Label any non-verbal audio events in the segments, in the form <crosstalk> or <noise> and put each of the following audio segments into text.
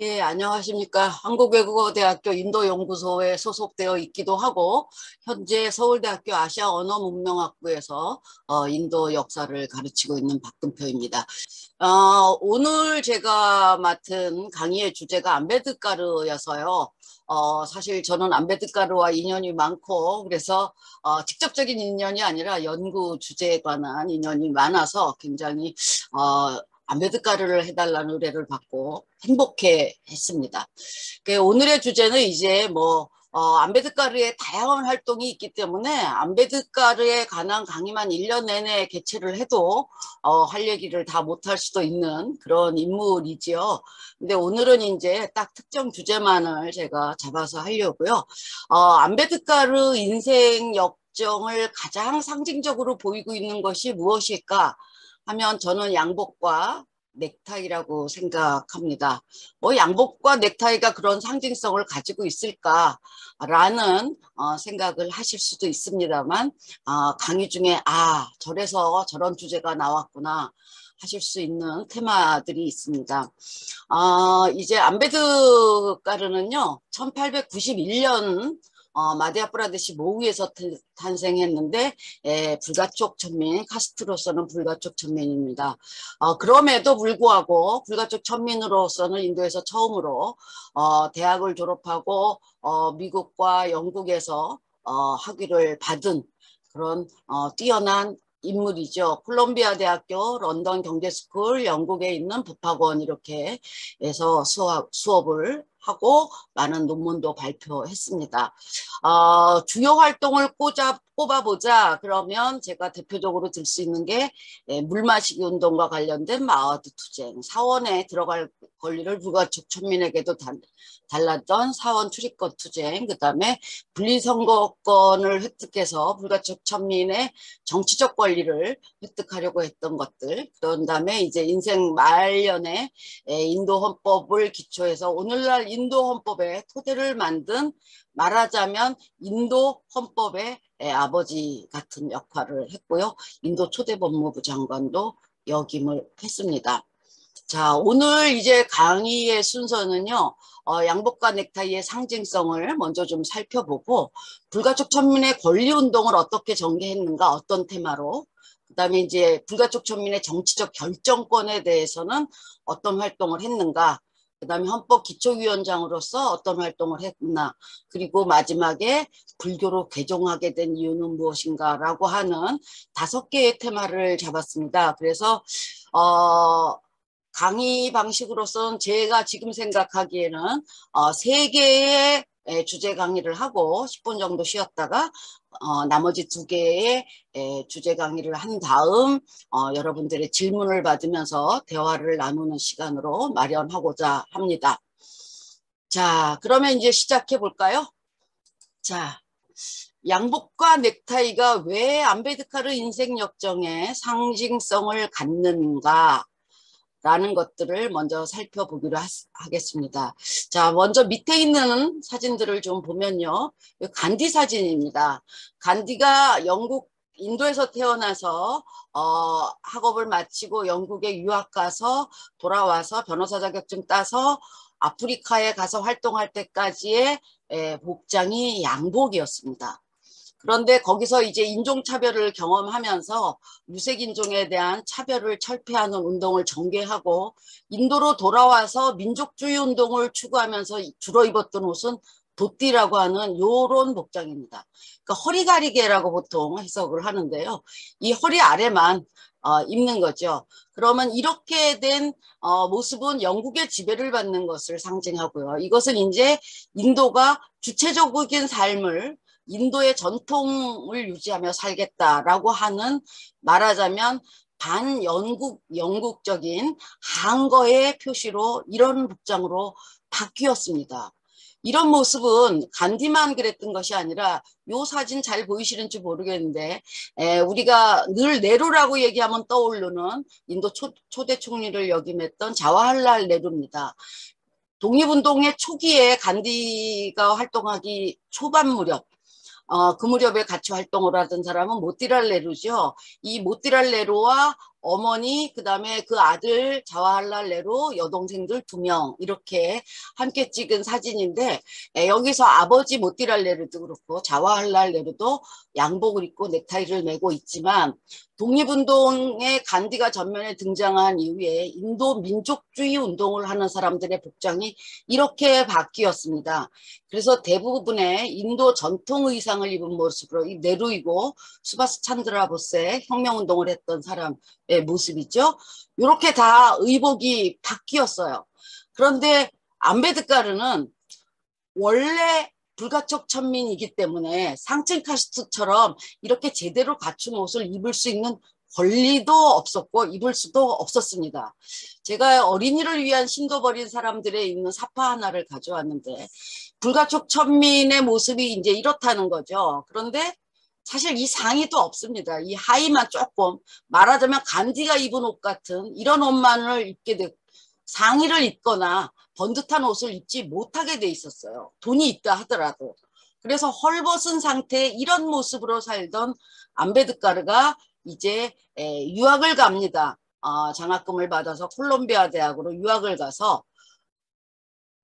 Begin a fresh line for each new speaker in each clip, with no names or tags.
예, 안녕하십니까. 한국외국어대학교 인도연구소에 소속되어 있기도 하고, 현재 서울대학교 아시아 언어문명학부에서 어, 인도 역사를 가르치고 있는 박근표입니다. 어, 오늘 제가 맡은 강의의 주제가 안베드카르여서요. 어, 사실 저는 안베드카르와 인연이 많고, 그래서 어, 직접적인 인연이 아니라 연구 주제에 관한 인연이 많아서 굉장히 어, 안베드카르를 해달라는 의뢰를 받고 행복해 했습니다. 그 오늘의 주제는 이제 뭐 어, 안베드카르의 다양한 활동이 있기 때문에 안베드카르에 관한 강의만 1년 내내 개최를 해도 어, 할 얘기를 다 못할 수도 있는 그런 인물이지요. 근데 오늘은 이제 딱 특정 주제만을 제가 잡아서 하려고요. 어, 안베드카르 인생 역 정을 가장 상징적으로 보이고 있는 것이 무엇일까? 하면 저는 양복과 넥타이라고 생각합니다. 뭐 양복과 넥타이가 그런 상징성을 가지고 있을까라는 어, 생각을 하실 수도 있습니다만 어, 강의 중에 아 저래서 저런 주제가 나왔구나 하실 수 있는 테마들이 있습니다. 어, 이제 안베드까르는요 1891년 어, 마디아 프라데시 모우에서 탄생했는데 에, 불가촉 천민, 카스트로서는 불가촉 천민입니다. 어, 그럼에도 불구하고 불가촉 천민으로서는 인도에서 처음으로 어, 대학을 졸업하고 어, 미국과 영국에서 어, 학위를 받은 그런 어, 뛰어난 인물이죠. 콜롬비아 대학교, 런던 경제스쿨, 영국에 있는 법학원 이렇게 해서 수업, 수업을 하고 많은 논문도 발표했습니다. 어, 주요 활동을 꽂아, 꼽아보자. 그러면 제가 대표적으로 들 수 있는 게 예, 물마시기 운동과 관련된 마하드 투쟁, 사원에 들어갈 권리를 불가촉 천민에게도 단, 달랐던 사원 출입권 투쟁, 그 다음에 분리선거권을 획득해서 불가촉 천민의 정치적 권리를 획득하려고 했던 것들, 그런 다음에 이제 인생 말년에 예, 인도 헌법을 기초해서 오늘날 인도 헌법의 토대를 만든 말하자면 인도 헌법의 아버지 같은 역할을 했고요. 인도 초대 법무부 장관도 역임을 했습니다. 자, 오늘 이제 강의의 순서는요, 어, 양복과 넥타이의 상징성을 먼저 좀 살펴보고, 불가촉 천민의 권리운동을 어떻게 전개했는가, 어떤 테마로, 그 다음에 이제 불가촉 천민의 정치적 결정권에 대해서는 어떤 활동을 했는가, 그 다음에 헌법 기초위원장으로서 어떤 활동을 했나 그리고 마지막에 불교로 개종하게 된 이유는 무엇인가라고 하는 다섯 개의 테마를 잡았습니다. 그래서 어, 강의 방식으로서는 제가 지금 생각하기에는 어, 세 개의 주제 강의를 하고 10분 정도 쉬었다가 어, 나머지 두 개의 에, 주제 강의를 한 다음 어, 여러분들의 질문을 받으면서 대화를 나누는 시간으로 마련하고자 합니다. 자, 그러면 이제 시작해 볼까요? 자, 양복과 넥타이가 왜 안베드카르 인생 역정의 상징성을 갖는가? 라는 것들을 먼저 살펴보기로 하, 겠습니다 자, 먼저 밑에 있는 사진들을 좀 보면요. 간디 사진입니다. 간디가 영국 인도에서 태어나서 어, 학업을 마치고 영국에 유학 가서 돌아와서 변호사 자격증 따서 아프리카에 가서 활동할 때까지의 에, 복장이 양복이었습니다. 그런데 거기서 이제 인종차별을 경험하면서 유색인종에 대한 차별을 철폐하는 운동을 전개하고 인도로 돌아와서 민족주의 운동을 추구하면서 주로 입었던 옷은 도띠라고 하는 요런 복장입니다. 그러니까 허리 가리개라고 보통 해석을 하는데요. 이 허리 아래만 어, 입는 거죠. 그러면 이렇게 된 어, 모습은 영국의 지배를 받는 것을 상징하고요. 이것은 이제 인도가 주체적인 삶을 인도의 전통을 유지하며 살겠다라고 하는 말하자면 반영국 영국적인 한거의 표시로 이런 복장으로 바뀌었습니다. 이런 모습은 간디만 그랬던 것이 아니라 요 사진 잘 보이시는지 모르겠는데 에, 우리가 늘 네루라고 얘기하면 떠오르는 인도 초, 초대 총리를 역임했던 자와할랄 네루입니다. 독립운동의 초기에 간디가 활동하기 초반 무렵 어, 그 무렵에 같이 활동을 하던 사람은 모띠랄레루죠. 이 모띠랄레루와 어머니 그다음에 그 아들 자와할랄 네루 여동생들 두 명 이렇게 함께 찍은 사진인데 에, 여기서 아버지 모띠랄 네루도 그렇고 자와할랄 네루도 양복을 입고 넥타이를 메고 있지만 독립운동에 간디가 전면에 등장한 이후에 인도 민족주의 운동을 하는 사람들의 복장이 이렇게 바뀌었습니다. 그래서 대부분의 인도 전통 의상을 입은 모습으로 이 네루이고 수바스 찬드라 보스의 혁명운동을 했던 사람의 모습이죠. 이렇게 다 의복이 바뀌었어요. 그런데 암베드카르는 원래 불가촉 천민이기 때문에 상층 카스트처럼 이렇게 제대로 갖춘 옷을 입을 수 있는 권리도 없었고 입을 수도 없었습니다. 제가 어린이를 위한 신도 버린 사람들의 있는 사파 하나를 가져왔는데 불가촉 천민의 모습이 이제 이렇다는 거죠. 그런데 사실 이 상의도 없습니다. 이 하의만 조금 말하자면 간디가 입은 옷 같은 이런 옷만을 입게 되 상의를 입거나 번듯한 옷을 입지 못하게 돼 있었어요. 돈이 있다 하더라도. 그래서 헐벗은 상태의 이런 모습으로 살던 암베드카르가 이제 유학을 갑니다. 어, 장학금을 받아서 콜롬비아 대학으로 유학을 가서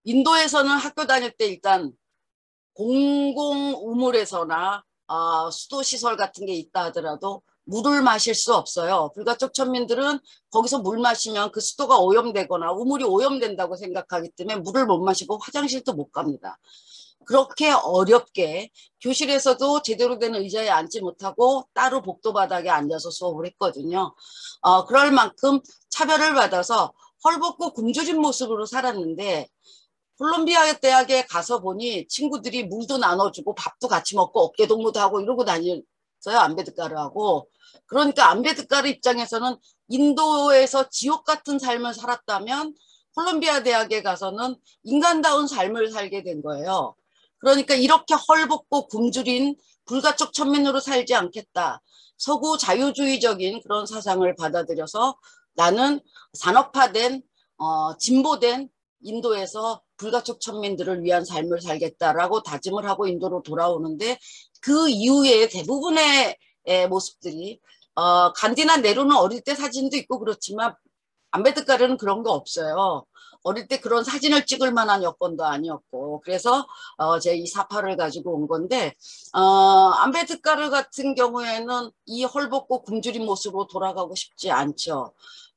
인도에서는 학교 다닐 때 일단 공공 우물에서나 어, 수도 시설 같은 게 있다 하더라도 물을 마실 수 없어요. 불가촉 천민들은 거기서 물 마시면 그 수도가 오염되거나 우물이 오염된다고 생각하기 때문에 물을 못 마시고 화장실도 못 갑니다. 그렇게 어렵게 교실에서도 제대로 된 의자에 앉지 못하고 따로 복도 바닥에 앉아서 수업을 했거든요. 어, 그럴 만큼 차별을 받아서 헐벗고 굶주린 모습으로 살았는데 콜롬비아 대학에 가서 보니 친구들이 물도 나눠주고 밥도 같이 먹고 어깨 동무도 하고 이러고 다녔어요. 안베드카르하고. 그러니까 안베드카르 입장에서는 인도에서 지옥 같은 삶을 살았다면 콜롬비아 대학에 가서는 인간다운 삶을 살게 된 거예요. 그러니까 이렇게 헐벗고 굶주린 불가촉 천민으로 살지 않겠다. 서구 자유주의적인 그런 사상을 받아들여서 나는 산업화된 어, 진보된 인도에서 불가촉 천민들을 위한 삶을 살겠다라고 다짐을 하고 인도로 돌아오는데 그 이후에 대부분의 모습들이 어, 간디나 네로는 어릴 때 사진도 있고 그렇지만 안베드카르는 그런 거 없어요. 어릴 때 그런 사진을 찍을 만한 여건도 아니었고 그래서 어, 제이 사파를 가지고 온 건데 어, 안베드카르 같은 경우에는 이 헐벗고 굶주린 모습으로 돌아가고 싶지 않죠.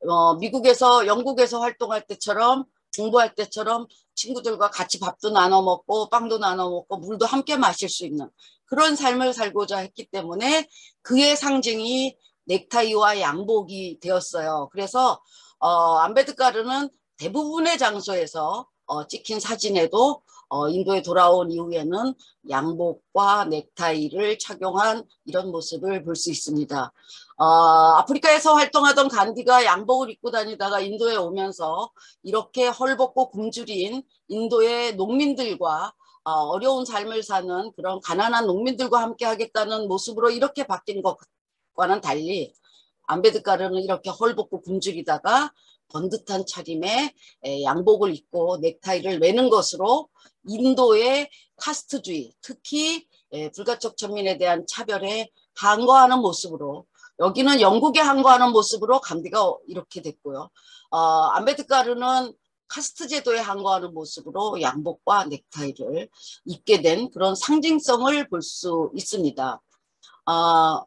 어, 미국에서 영국에서 활동할 때처럼 공부할 때처럼 친구들과 같이 밥도 나눠 먹고 빵도 나눠 먹고 물도 함께 마실 수 있는 그런 삶을 살고자 했기 때문에 그의 상징이 넥타이와 양복이 되었어요. 그래서 어, 암베드카르는 대부분의 장소에서 어, 찍힌 사진에도 어, 인도에 돌아온 이후에는 양복과 넥타이를 착용한 이런 모습을 볼 수 있습니다. 어, 아프리카에서 활동하던 간디가 양복을 입고 다니다가 인도에 오면서 이렇게 헐벗고 굶주린 인도의 농민들과 어, 어려운 삶을 사는 그런 가난한 농민들과 함께 하겠다는 모습으로 이렇게 바뀐 것과는 달리 암베드카르는 이렇게 헐벗고 굶주리다가 번듯한 차림에 양복을 입고 넥타이를 매는 것으로 인도의 카스트주의, 특히 불가촉 천민에 대한 차별에 항거하는 모습으로 여기는 영국에 항거하는 모습으로 감디가 이렇게 됐고요. 어, 암베드카르는 카스트 제도에 항거하는 모습으로 양복과 넥타이를 입게 된 그런 상징성을 볼 수 있습니다. 어,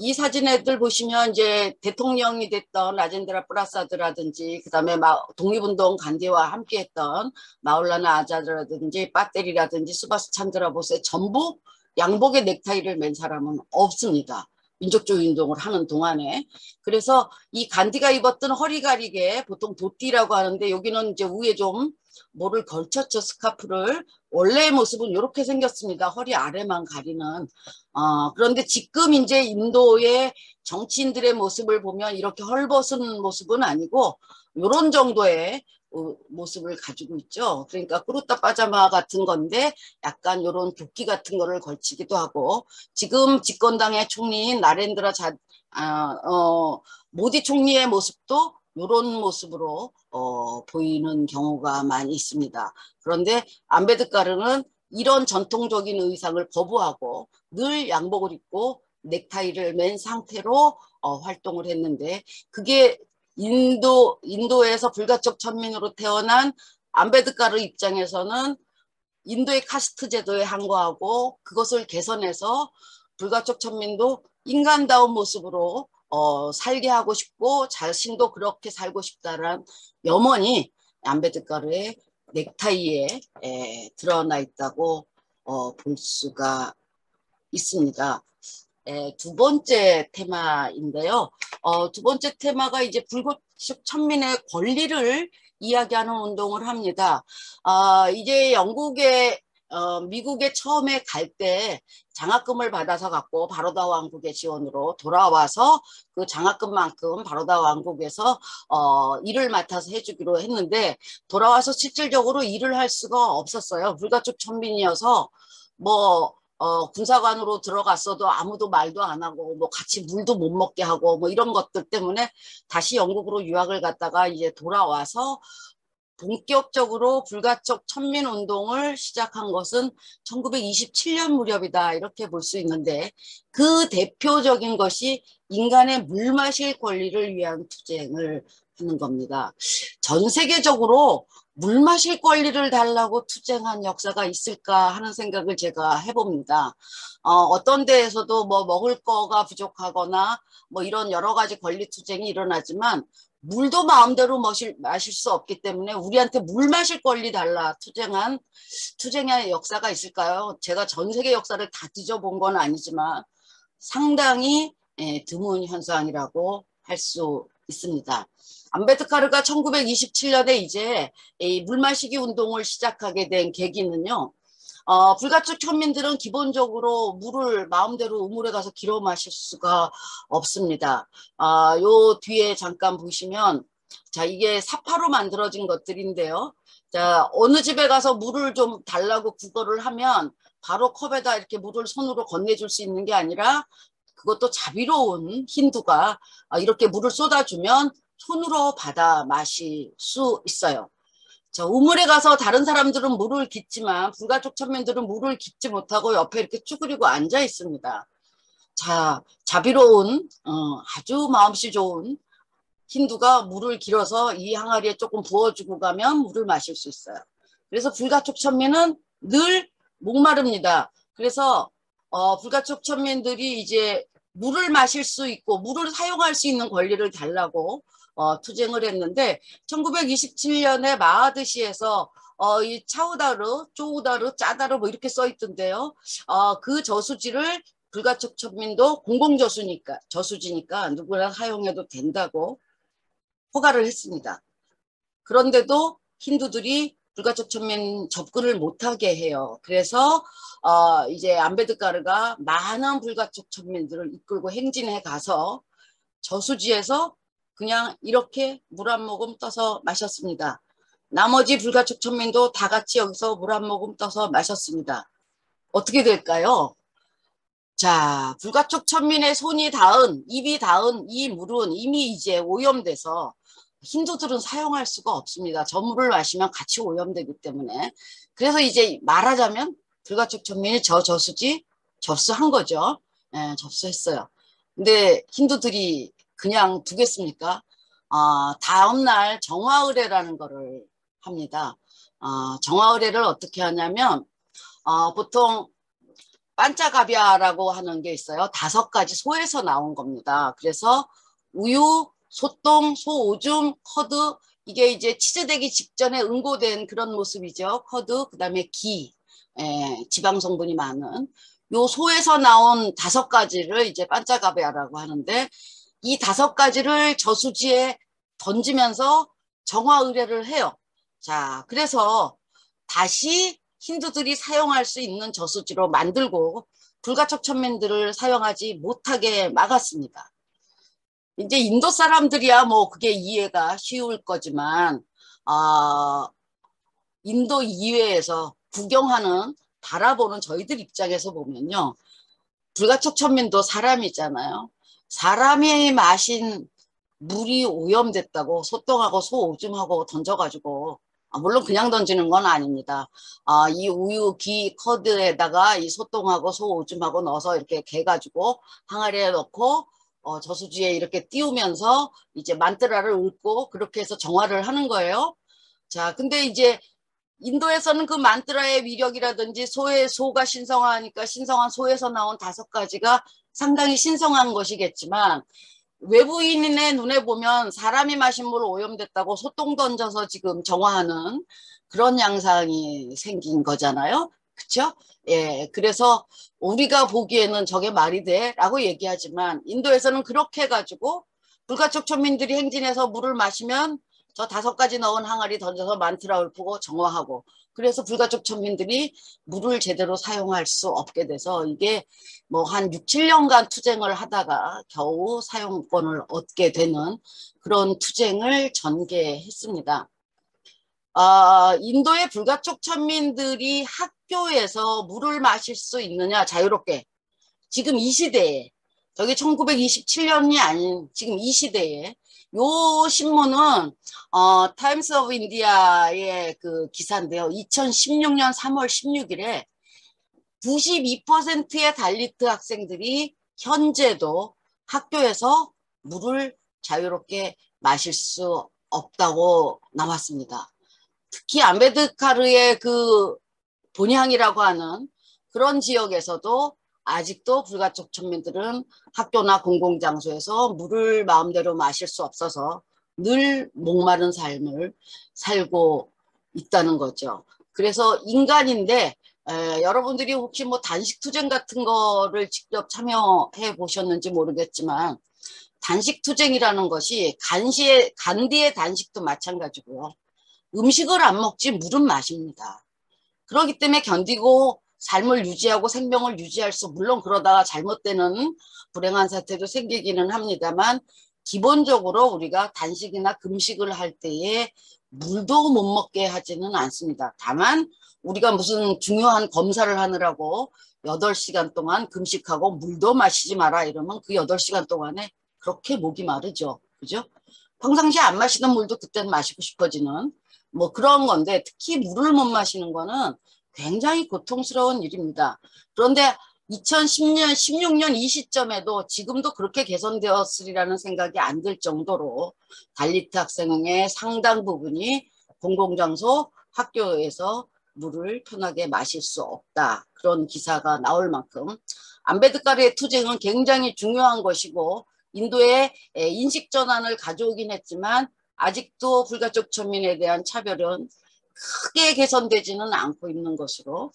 이 사진들 보시면 이제 대통령이 됐던 라젠드라 프라사드라든지 그다음에 독립운동 간디와 함께했던 마울라나 아자드라든지 빠텔이라든지 수바스 찬드라 보스의 전부 양복에 넥타이를 맨 사람은 없습니다. 민족주의 운동을 하는 동안에 그래서 이 간디가 입었던 허리 가리개 보통 도띠라고 하는데 여기는 이제 위에 좀 뭐를 걸쳤죠 스카프를 원래의 모습은 이렇게 생겼습니다. 허리 아래만 가리는. 어, 그런데 지금 이제 인도의 정치인들의 모습을 보면 이렇게 헐벗은 모습은 아니고 이런 정도의 어, 모습을 가지고 있죠. 그러니까 꾸르타 파자마 같은 건데 약간 이런 도끼 같은 거를 걸치기도 하고 지금 집권당의 총리인 나렌드라 자, 아, 어, 모디 총리의 모습도 이런 모습으로 어, 보이는 경우가 많이 있습니다. 그런데 암베드카르는 이런 전통적인 의상을 거부하고 늘 양복을 입고 넥타이를 맨 상태로 어, 활동을 했는데 그게 인도 인도에서 불가촉 천민으로 태어난 암베드카르 입장에서는 인도의 카스트 제도에 항거하고 그것을 개선해서 불가촉 천민도 인간다운 모습으로 어, 살게 하고 싶고 자신도 그렇게 살고 싶다라는 염원이 암베드카르의 넥타이에 에, 드러나 있다고 어, 볼 수가 있습니다. 에, 두 번째 테마인데요. 어, 두 번째 테마가 이제 불가촉 천민의 권리를 이야기하는 운동을 합니다. 아, 이제 영국에 어, 미국에 처음에 갈 때 장학금을 받아서 갖고 바로다 왕국의 지원으로 돌아와서 그 장학금만큼 바로다 왕국에서 어, 일을 맡아서 해주기로 했는데 돌아와서 실질적으로 일을 할 수가 없었어요. 불가촉 천민이어서 뭐 어, 군사관으로 들어갔어도 아무도 말도 안 하고 뭐 같이 물도 못 먹게 하고 뭐 이런 것들 때문에 다시 영국으로 유학을 갔다가 이제 돌아와서 본격적으로 불가촉 천민 운동을 시작한 것은 1927년 무렵이다 이렇게 볼 수 있는데 그 대표적인 것이 인간의 물 마실 권리를 위한 투쟁을 하는 겁니다. 전 세계적으로 물 마실 권리를 달라고 투쟁한 역사가 있을까 하는 생각을 제가 해봅니다. 어, 떤 데에서도 뭐 먹을 거가 부족하거나 뭐 이런 여러 가지 권리 투쟁이 일어나지만 물도 마음대로 마실, 마실 수 없기 때문에 우리한테 물 마실 권리 달라 투쟁한 투쟁의 역사가 있을까요? 제가 전 세계 역사를 다 뒤져본 건 아니지만 상당히 예, 드문 현상이라고 할 수 있습니다. 암베드카르가 1927년에 이제 물 마시기 운동을 시작하게 된 계기는요. 어, 불가촉 천민들은 기본적으로 물을 마음대로 우물에 가서 길어 마실 수가 없습니다. 아, 요 뒤에 잠깐 보시면 자 이게 사파로 만들어진 것들인데요. 자 어느 집에 가서 물을 좀 달라고 구걸을 하면 바로 컵에다 이렇게 물을 손으로 건네줄 수 있는 게 아니라 그것도 자비로운 힌두가 아, 이렇게 물을 쏟아주면 손으로 받아 마실 수 있어요. 저 우물에 가서 다른 사람들은 물을 깃지만 불가촉 천민들은 물을 깃지 못하고 옆에 이렇게 쭈그리고 앉아 있습니다. 자, 자비로운 어, 아주 마음씨 좋은 힌두가 물을 길어서 이 항아리에 조금 부어주고 가면 물을 마실 수 있어요. 그래서 불가촉 천민은 늘 목마릅니다. 그래서 어, 불가촉 천민들이 이제 물을 마실 수 있고 물을 사용할 수 있는 권리를 달라고 어, 투쟁을 했는데 1927년에 마하드시에서 어, 이 차우다르, 쪼우다르, 짜다르 뭐 이렇게 써 있던데요. 어, 그 저수지를 불가촉 천민도 공공저수니까 저수지니까 누구나 사용해도 된다고 허가를 했습니다. 그런데도 힌두들이 불가촉 천민 접근을 못하게 해요. 그래서 어, 이제 암베드카르가 많은 불가촉 천민들을 이끌고 행진해 가서 저수지에서 그냥 이렇게 물 한 모금 떠서 마셨습니다. 나머지 불가촉 천민도 다 같이 여기서 물 한 모금 떠서 마셨습니다. 어떻게 될까요? 자, 불가촉 천민의 손이 닿은, 입이 닿은 이 물은 이미 이제 오염돼서 힌두들은 사용할 수가 없습니다. 저 물을 마시면 같이 오염되기 때문에. 그래서 이제 말하자면 불가촉 천민이 저 저수지 접수한 거죠. 예, 접수했어요. 근데 힌두들이 그냥 두겠습니까? 어, 다음날 정화의례라는 거를 합니다. 어, 정화의례를 어떻게 하냐면 어, 보통 반짜가비아라고 하는 게 있어요. 다섯 가지 소에서 나온 겁니다. 그래서 우유, 소똥, 소오줌, curd 이게 이제 치즈되기 직전에 응고된 그런 모습이죠. curd, 그 다음에 ghee, 에, 지방 성분이 많은 요 소에서 나온 다섯 가지를 이제 반짜가비아라고 하는데 이 다섯 가지를 저수지에 던지면서 정화 의뢰를 해요. 자, 그래서 다시 힌두들이 사용할 수 있는 저수지로 만들고 불가촉 천민들을 사용하지 못하게 막았습니다. 이제 인도 사람들이야 뭐 그게 이해가 쉬울 거지만 아 인도 이외에서 구경하는 바라보는 저희들 입장에서 보면요 불가촉 천민도 사람이잖아요 사람이 마신 물이 오염됐다고 소똥하고 소 오줌하고 던져가지고 아, 물론 그냥 던지는 건 아닙니다. 아, 이 우유 기 커드에다가 이 소똥하고 소 오줌하고 넣어서 이렇게 개가지고 항아리에 넣고 어, 저수지에 이렇게 띄우면서 이제 만트라를 읊고 그렇게 해서 정화를 하는 거예요. 자, 근데 이제 인도에서는 그 만트라의 위력이라든지 소의 소가 신성하니까 신성한 소에서 나온 다섯 가지가 상당히 신성한 것이겠지만 외부인의 눈에 보면 사람이 마신 물 오염됐다고 소똥 던져서 지금 정화하는 그런 양상이 생긴 거잖아요. 그렇죠? 예, 그래서 우리가 보기에는 저게 말이 돼? 라고 얘기하지만 인도에서는 그렇게 해가지고 불가촉 천민들이 행진해서 물을 마시면 저 다섯 가지 넣은 항아리 던져서 만트라 읊고 정화하고 그래서 불가촉 천민들이 물을 제대로 사용할 수 없게 돼서 이게 뭐 한 6, 7년간 투쟁을 하다가 겨우 사용권을 얻게 되는 그런 투쟁을 전개했습니다. 어, 인도의 불가촉 천민들이 학교에서 물을 마실 수 있느냐 자유롭게 지금 이 시대에 저게 1927년이 아닌 지금 이 시대에 요 신문은 어, 타임스 오브 인디아의 그 기사인데요. 2016년 3월 16일에 92%의 달리트 학생들이 현재도 학교에서 물을 자유롭게 마실 수 없다고 나왔습니다. 특히 암베드카르의 그 본향이라고 하는 그런 지역에서도 아직도 불가촉 천민들은 학교나 공공장소에서 물을 마음대로 마실 수 없어서 늘 목마른 삶을 살고 있다는 거죠. 그래서 인간인데 에, 여러분들이 혹시 뭐 단식 투쟁 같은 거를 직접 참여해 보셨는지 모르겠지만 단식 투쟁이라는 것이 간시의 간디의 단식도 마찬가지고요. 음식을 안 먹지 물은 마십니다. 그렇기 때문에 견디고 삶을 유지하고 생명을 유지할 수 물론 그러다가 잘못되는 불행한 사태도 생기기는 합니다만 기본적으로 우리가 단식이나 금식을 할 때에 물도 못 먹게 하지는 않습니다. 다만 우리가 무슨 중요한 검사를 하느라고 8시간 동안 금식하고 물도 마시지 마라 이러면 그 8시간 동안에 그렇게 목이 마르죠. 그죠? 평상시에 안 마시던 물도 그때는 마시고 싶어지는 뭐 그런 건데 특히 물을 못 마시는 거는 굉장히 고통스러운 일입니다. 그런데 2010년, 16년 이 시점에도 지금도 그렇게 개선되었으리라는 생각이 안 들 정도로 달리트 학생의 상당 부분이 공공장소 학교에서 물을 편하게 마실 수 없다. 그런 기사가 나올 만큼 안베드카르의 투쟁은 굉장히 중요한 것이고 인도의 인식 전환을 가져오긴 했지만 아직도 불가촉 천민에 대한 차별은 크게 개선되지는 않고 있는 것으로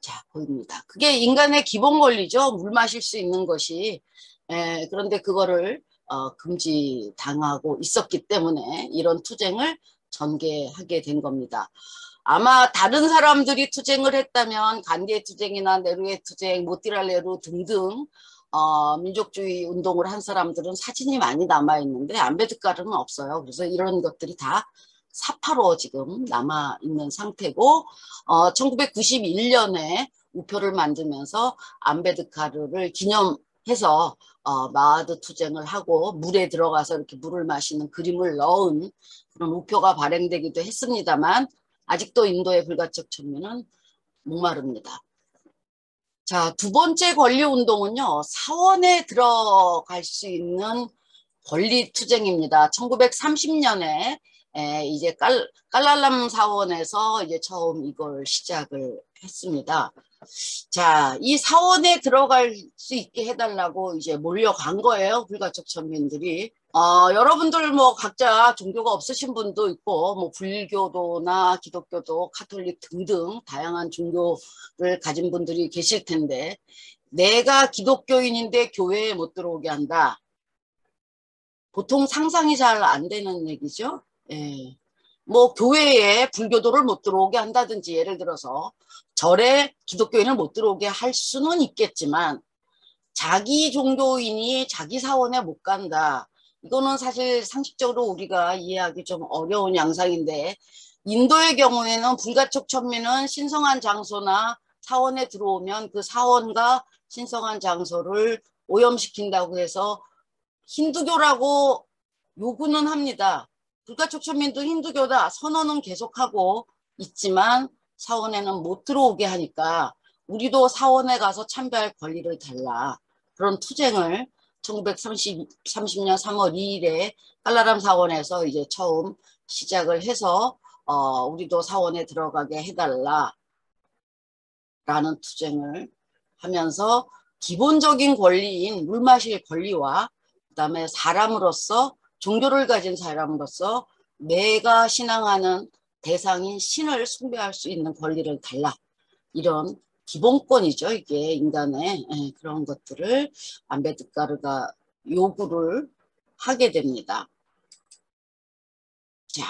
자 보입니다. 그게 인간의 기본 권리죠. 물 마실 수 있는 것이 에, 그런데 그거를 어, 금지당하고 있었기 때문에 이런 투쟁을 전개하게 된 겁니다. 아마 다른 사람들이 투쟁을 했다면 간디의 투쟁이나 네루의 투쟁, 모티랄레루 등등 어, 민족주의 운동을 한 사람들은 사진이 많이 남아있는데 안베드카르는 없어요. 그래서 이런 것들이 다 사파로 지금 남아 있는 상태고 어, 1991년에 우표를 만들면서 안베드카르를 기념해서 어, 마하드 투쟁을 하고 물에 들어가서 이렇게 물을 마시는 그림을 넣은 그런 우표가 발행되기도 했습니다만 아직도 인도의 불가촉 천민은 목마릅니다. 자, 두 번째 권리 운동은요. 사원에 들어갈 수 있는 권리 투쟁입니다. 1930년에 에, 이제 깔, 깔랄람 사원에서 이제 처음 이걸 시작을 했습니다. 자, 이 사원에 들어갈 수 있게 해달라고 이제 몰려간 거예요. 불가촉 천민들이. 어, 여러분들 뭐 각자 종교가 없으신 분도 있고 뭐 불교도나 기독교도 카톨릭 등등 다양한 종교를 가진 분들이 계실 텐데 내가 기독교인인데 교회에 못 들어오게 한다. 보통 상상이 잘 안 되는 얘기죠. 예. 뭐 교회에 불교도를 못 들어오게 한다든지 예를 들어서 절에 기독교인을 못 들어오게 할 수는 있겠지만 자기 종교인이 자기 사원에 못 간다. 이거는 사실 상식적으로 우리가 이해하기 좀 어려운 양상인데 인도의 경우에는 불가촉 천민은 신성한 장소나 사원에 들어오면 그 사원과 신성한 장소를 오염시킨다고 해서 힌두교라고 요구는 합니다. 불가촉 천민도 힌두교다 선언은 계속하고 있지만 사원에는 못 들어오게 하니까 우리도 사원에 가서 참배할 권리를 달라. 그런 투쟁을 1930년 3월 2일에 깔라람 사원에서 이제 처음 시작을 해서 어, 우리도 사원에 들어가게 해달라 라는 투쟁을 하면서 기본적인 권리인 물 마실 권리와 그 다음에 사람으로서 종교를 가진 사람으로서 내가 신앙하는 대상인 신을 숭배할 수 있는 권리를 달라. 이런 기본권이죠 이게 인간의 예, 그런 것들을 안베드카르가 요구를 하게 됩니다. 자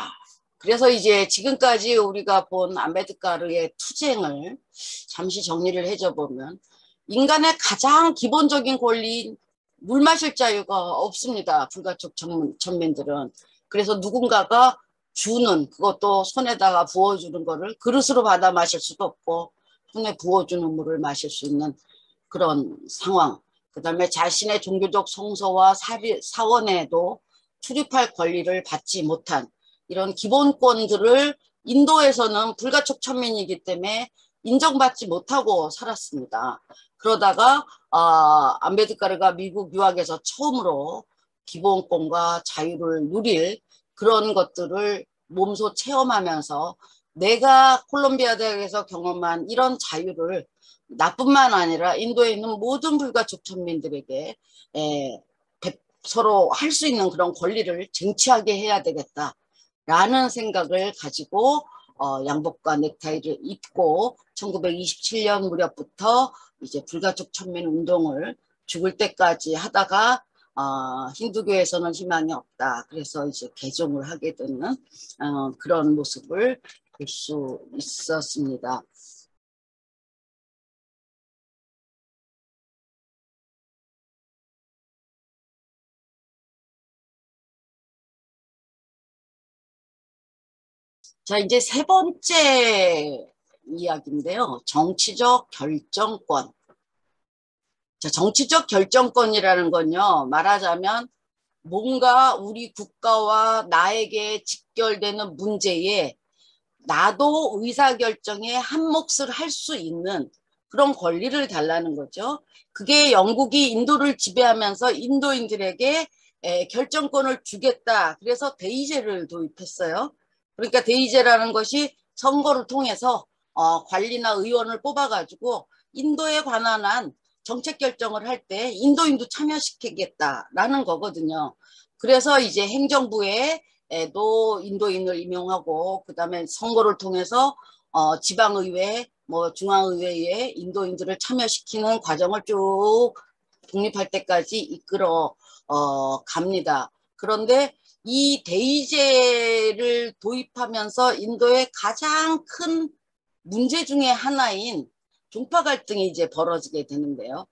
그래서 이제 지금까지 우리가 본 안베드카르의 투쟁을 잠시 정리를 해줘 보면 인간의 가장 기본적인 권리인 물 마실 자유가 없습니다. 불가촉 천민들은. 그래서 누군가가 주는 그것도 손에다가 부어주는 거를 그릇으로 받아 마실 수도 없고 손에 부어주는 물을 마실 수 있는 그런 상황. 그 다음에 자신의 종교적 성서와 사원에도 출입할 권리를 받지 못한 이런 기본권들을 인도에서는 불가촉 천민이기 때문에 인정받지 못하고 살았습니다. 그러다가 어, 안베드카르가 미국 유학에서 처음으로 기본권과 자유를 누릴 그런 것들을 몸소 체험하면서 내가 콜롬비아 대학에서 경험한 이런 자유를 나뿐만 아니라 인도에 있는 모든 불가촉 천민들에게 에, 서로 할 수 있는 그런 권리를 쟁취하게 해야 되겠다라는 생각을 가지고 어, 양복과 넥타이를 입고 1927년 무렵부터 이제 불가촉 천민 운동을 죽을 때까지 하다가 어, 힌두교에서는 희망이 없다. 그래서 이제 개종을 하게 되는 어, 그런 모습을 볼 수 있었습니다. 자, 이제 세 번째 이야기인데요. 정치적 결정권. 자, 정치적 결정권이라는 건요. 말하자면 뭔가 우리 국가와 나에게 직결되는 문제에 나도 의사결정에 한 몫을 할 수 있는 그런 권리를 달라는 거죠. 그게 영국이 인도를 지배하면서 인도인들에게 결정권을 주겠다. 그래서 데이제를 도입했어요. 그러니까 데이제라는 것이 선거를 통해서 어, 관리나 의원을 뽑아가지고 인도에 관한 한 정책 결정을 할 때 인도인도 참여시키겠다라는 거거든요. 그래서 이제 행정부에 도 인도인을 임용하고 그 다음에 선거를 통해서 어, 지방의회, 뭐 중앙의회에 인도인들을 참여시키는 과정을 쭉 독립할 때까지 이끌어 어, 갑니다. 그런데 이 데이제를 도입하면서 인도의 가장 큰 문제 중의 하나인 종파 갈등이 이제 벌어지게 되는데요.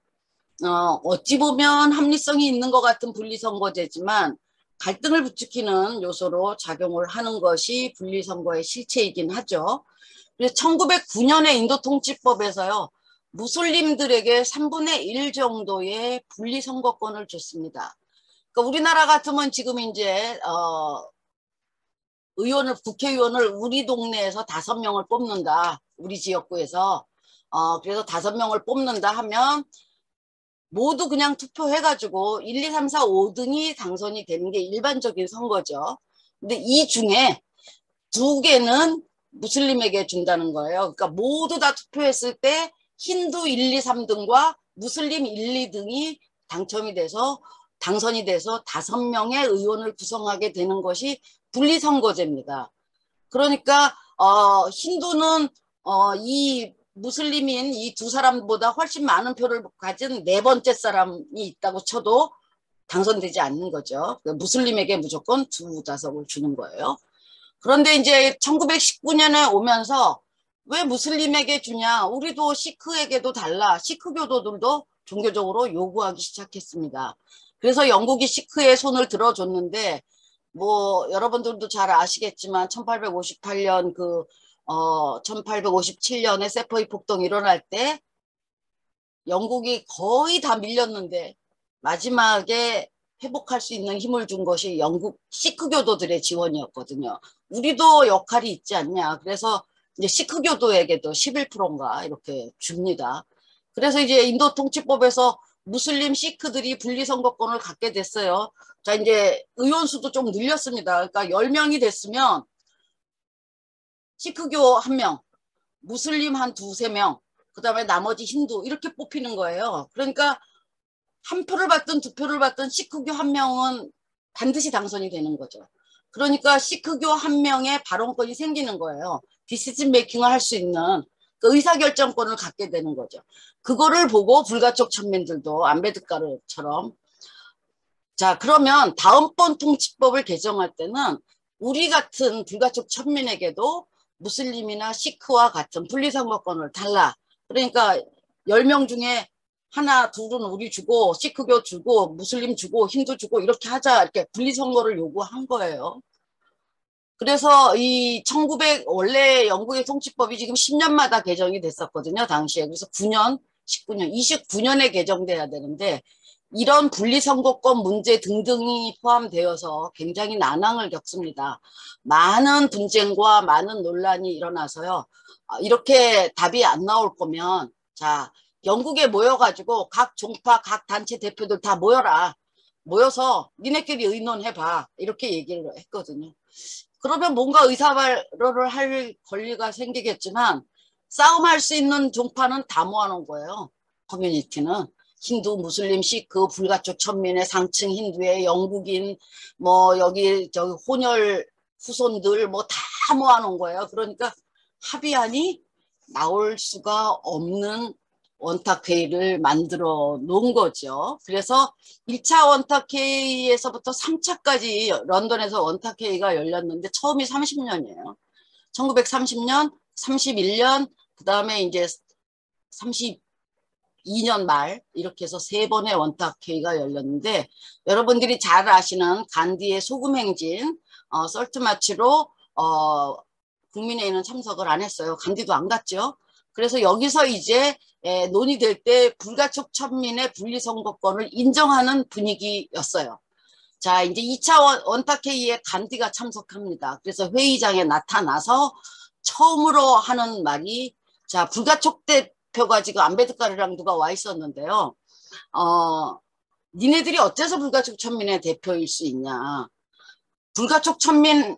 어, 어찌 보면 합리성이 있는 것 같은 분리선거제지만 갈등을 부추기는 요소로 작용을 하는 것이 분리선거의 실체이긴 하죠. 그래서 1909년에 인도통치법에서요. 무슬림들에게 3분의 1 정도의 분리선거권을 줬습니다. 그러니까 우리나라 같으면 지금 이제 어, 의원을 국회의원을 우리 동네에서 다섯 명을 뽑는다. 우리 지역구에서 어, 그래서 다섯 명을 뽑는다 하면 모두 그냥 투표해가지고 1, 2, 3, 4, 5등이 당선이 되는 게 일반적인 선거죠. 근데 이 중에 두 개는 무슬림에게 준다는 거예요. 그러니까 모두 다 투표했을 때 힌두 1, 2, 3등과 무슬림 1, 2등이 당첨이 돼서 당선이 돼서 다섯 명의 의원을 구성하게 되는 것이 분리선거제입니다. 그러니까 어, 힌두는 어, 이 무슬림인 이 두 사람보다 훨씬 많은 표를 가진 네 번째 사람이 있다고 쳐도 당선되지 않는 거죠. 그러니까 무슬림에게 무조건 두 좌석을 주는 거예요. 그런데 이제 1919년에 오면서 왜 무슬림에게 주냐? 우리도 시크에게도 달라. 시크 교도들도 종교적으로 요구하기 시작했습니다. 그래서 영국이 시크의 손을 들어줬는데 뭐 여러분들도 잘 아시겠지만 1858년 그 어 1857년에 세포이 폭동이 일어날 때 영국이 거의 다 밀렸는데 마지막에 회복할 수 있는 힘을 준 것이 영국 시크 교도들의 지원이었거든요. 우리도 역할이 있지 않냐. 그래서 이제 시크 교도에게도 11%인가 이렇게 줍니다. 그래서 이제 인도 통치법에서 무슬림 시크들이 분리선거권을 갖게 됐어요. 자, 이제 의원 수도 좀 늘렸습니다. 그러니까 10명이 됐으면 시크교 한 명, 무슬림 한 두세 명, 그 다음에 나머지 힌두 이렇게 뽑히는 거예요. 그러니까 한 표를 받든 두 표를 받든 시크교 한 명은 반드시 당선이 되는 거죠. 그러니까 시크교 한 명의 발언권이 생기는 거예요. 디시즌 메이킹을 할 수 있는 그 의사결정권을 갖게 되는 거죠. 그거를 보고 불가촉 천민들도 안베드카르처럼 자 그러면 다음번 통치법을 개정할 때는 우리 같은 불가촉 천민에게도 무슬림이나 시크와 같은 분리선거권을 달라. 그러니까 10명 중에 하나 둘은 우리 주고 시크교 주고 무슬림 주고 힌두 주고 이렇게 하자 이렇게 분리선거를 요구한 거예요. 그래서 이 1900 원래 영국의 통치법이 지금 10년마다 개정이 됐었거든요. 당시에. 그래서 9년, 19년, 29년에 개정돼야 되는데 이런 분리선거권 문제 등등이 포함되어서 굉장히 난항을 겪습니다. 많은 분쟁과 많은 논란이 일어나서요. 아, 이렇게 답이 안 나올 거면 자 영국에 모여가지고 각 종파, 각 단체 대표들 다 모여라. 모여서 니네끼리 의논해봐. 이렇게 얘기를 했거든요. 그러면 뭔가 의사발언을 할 권리가 생기겠지만 싸움할 수 있는 종파는 다 모아놓은 거예요. 커뮤니티는. 힌두, 무슬림, 시크, 불가촉 천민의 상층 힌두의 영국인, 뭐 여기 저기 혼혈 후손들 뭐 다 모아놓은 거예요. 그러니까 합의안이 나올 수가 없는 원탁회의를 만들어 놓은 거죠. 그래서 1차 원탁회의에서부터 3차까지 런던에서 원탁회의가 열렸는데 처음이 30년이에요. 1930년, 31년, 그 다음에 이제 32년 말 이렇게 해서 세 번의 원탁회의가 열렸는데 여러분들이 잘 아시는 간디의 소금행진 어, 썰트마치로 어, 국민회의는 참석을 안 했어요. 간디도 안 갔죠. 그래서 여기서 이제 에, 논의될 때 불가촉 천민의 분리선거권을 인정하는 분위기였어요. 자 이제 2차 원, 탁회의에 간디가 참석합니다. 그래서 회의장에 나타나서 처음으로 하는 말이 자 불가촉 대표가 지금 안베드카르랑 누가 와 있었는데요. 어, 니네들이 어째서 불가촉 천민의 대표일 수 있냐. 불가촉 천민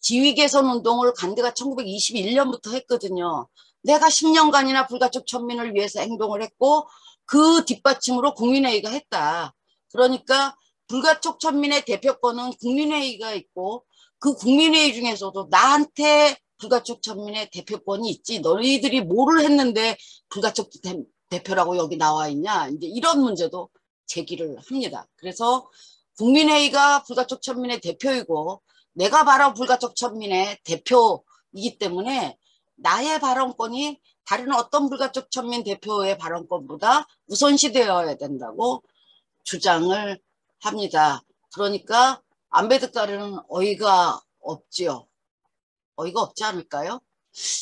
지위 개선 운동을 간디가 1921년부터 했거든요. 내가 10년간이나 불가촉 천민을 위해서 행동을 했고 그 뒷받침으로 국민회의가 했다. 그러니까 불가촉 천민의 대표권은 국민회의가 있고 그 국민회의 중에서도 나한테 불가촉 천민의 대표권이 있지 너희들이 뭐를 했는데 불가촉 대표라고 여기 나와 있냐 이제 이런 문제도 제기를 합니다. 그래서 국민회의가 불가촉 천민의 대표이고 내가 바로 불가촉 천민의 대표이기 때문에 나의 발언권이 다른 어떤 불가촉 천민 대표의 발언권보다 우선시되어야 된다고 주장을 합니다. 그러니까 안베드카르는 어이가 없지요. 어이가 없지 않을까요?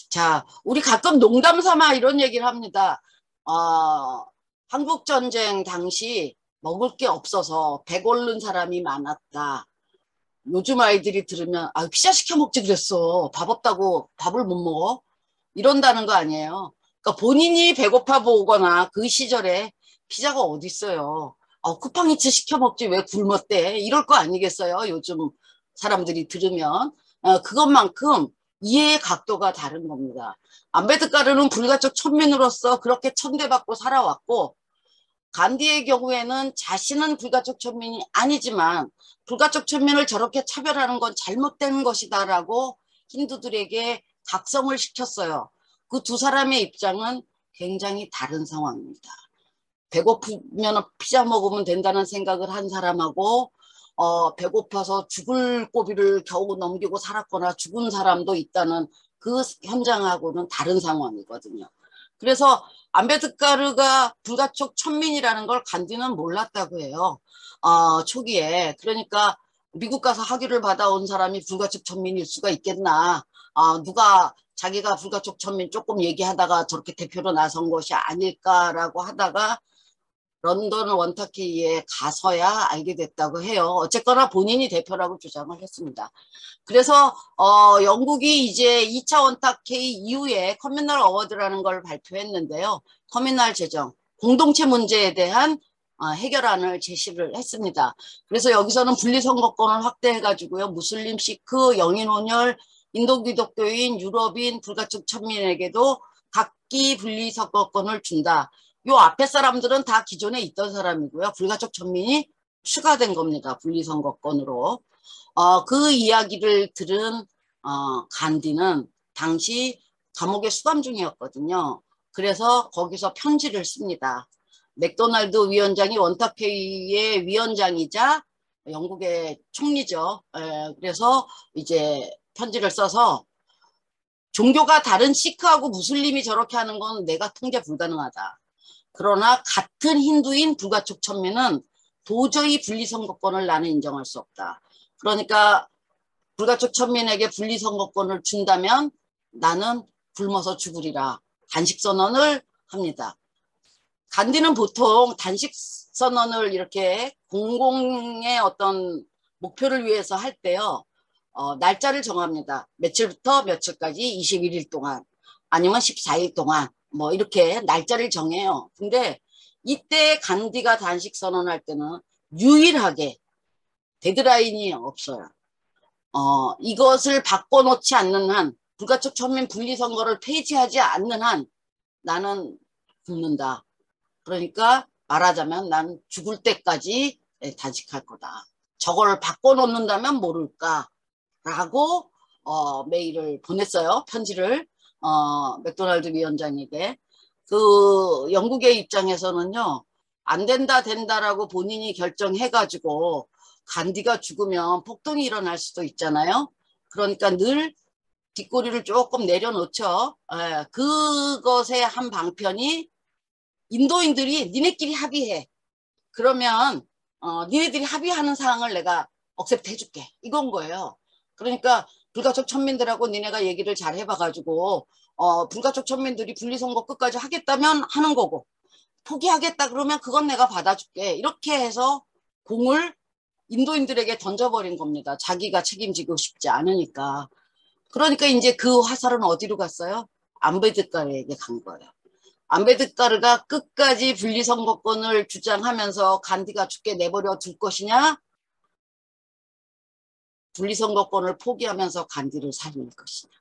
자, 우리 가끔 농담 삼아 이런 얘기를 합니다. 어, 한국전쟁 당시 먹을 게 없어서 배 고른 사람이 많았다. 요즘 아이들이 들으면 아 피자 시켜 먹지 그랬어 밥 없다고 밥을 못 먹어 이런다는 거 아니에요. 그러니까 본인이 배고파 보거나 그 시절에 피자가 어디 있어요. 어, 쿠팡이츠 시켜 먹지 왜 굶었대? 이럴 거 아니겠어요? 요즘 사람들이 들으면. 어, 그것만큼 이해의 각도가 다른 겁니다. 안베드카르는 불가촉 천민으로서 그렇게 천대받고 살아왔고 간디의 경우에는 자신은 불가촉 천민이 아니지만 불가촉 천민을 저렇게 차별하는 건 잘못된 것이다라고 힌두들에게 각성을 시켰어요. 그 두 사람의 입장은 굉장히 다른 상황입니다. 배고프면 피자 먹으면 된다는 생각을 한 사람하고 어, 배고파서 죽을 고비를 겨우 넘기고 살았거나 죽은 사람도 있다는 그 현장하고는 다른 상황이거든요. 그래서 안베드카르가 불가촉 천민이라는 걸 간디는 몰랐다고 해요. 어, 초기에. 그러니까 미국 가서 학위를 받아온 사람이 불가촉 천민일 수가 있겠나. 어, 누가 자기가 불가촉 천민 조금 얘기하다가 저렇게 대표로 나선 것이 아닐까라고 하다가 런던 원탁회의에 가서야 알게 됐다고 해요. 어쨌거나 본인이 대표라고 주장을 했습니다. 그래서 어, 영국이 이제 2차 원탁회의 이후에 Communal Award라는 걸 발표했는데요. communal 재정, 공동체 문제에 대한 어, 해결안을 제시를 했습니다. 그래서 여기서는 분리선거권을 확대해가지고요. 무슬림, 시크, 영인, 혼혈, 인도 기독교인, 유럽인, 불가촉 천민에게도 각기 분리선거권을 준다. 요 앞에 사람들은 다 기존에 있던 사람이고요. 불가촉 천민이 추가된 겁니다. 분리선거권으로. 어, 그 이야기를 들은 어, 간디는 당시 감옥에 수감 중이었거든요. 그래서 거기서 편지를 씁니다. 맥도날드 위원장이 원탁회의의 위원장이자 영국의 총리죠. 에, 그래서 이제 편지를 써서 종교가 다른 시크하고 무슬림이 저렇게 하는 건 내가 통제 불가능하다. 그러나 같은 힌두인 불가촉 천민은 도저히 분리선거권을 나는 인정할 수 없다. 그러니까 불가촉 천민에게 분리선거권을 준다면 나는 굶어서 죽으리라. 단식 선언을 합니다. 간디는 보통 단식 선언을 이렇게 공공의 어떤 목표를 위해서 할 때요. 어, 날짜를 정합니다. 며칠부터 며칠까지 21일 동안 아니면 14일 동안 뭐 이렇게 날짜를 정해요. 근데 이때 간디가 단식 선언할 때는 유일하게 데드라인이 없어요. 어, 이것을 바꿔놓지 않는 한 불가촉 천민 분리선거를 폐지하지 않는 한 나는 굶는다. 그러니까 말하자면 난 죽을 때까지 단식할 거다. 저걸 바꿔놓는다면 모를까 라고 어, 메일을 보냈어요. 편지를 어, 맥도날드 위원장에게. 그 영국의 입장에서는요. 안 된다 된다라고 본인이 결정해가지고 간디가 죽으면 폭동이 일어날 수도 있잖아요. 그러니까 늘 뒷꼬리를 조금 내려놓죠. 에, 그것의 한 방편이 인도인들이 니네끼리 합의해. 그러면 어, 니네들이 합의하는 사항을 내가 accept 해줄게. 이건 거예요. 그러니까 불가촉 천민들하고 니네가 얘기를 잘 해봐가지고 어, 불가촉 천민들이 분리선거 끝까지 하겠다면 하는 거고 포기하겠다 그러면 그건 내가 받아줄게. 이렇게 해서 공을 인도인들에게 던져버린 겁니다. 자기가 책임지고 싶지 않으니까. 그러니까 이제 그 화살은 어디로 갔어요? 안베드카르에게 간 거예요. 안베드카르가 끝까지 분리선거권을 주장하면서 간디가 죽게 내버려 둘 것이냐? 분리선거권을 포기하면서 간디를 살릴 것이냐.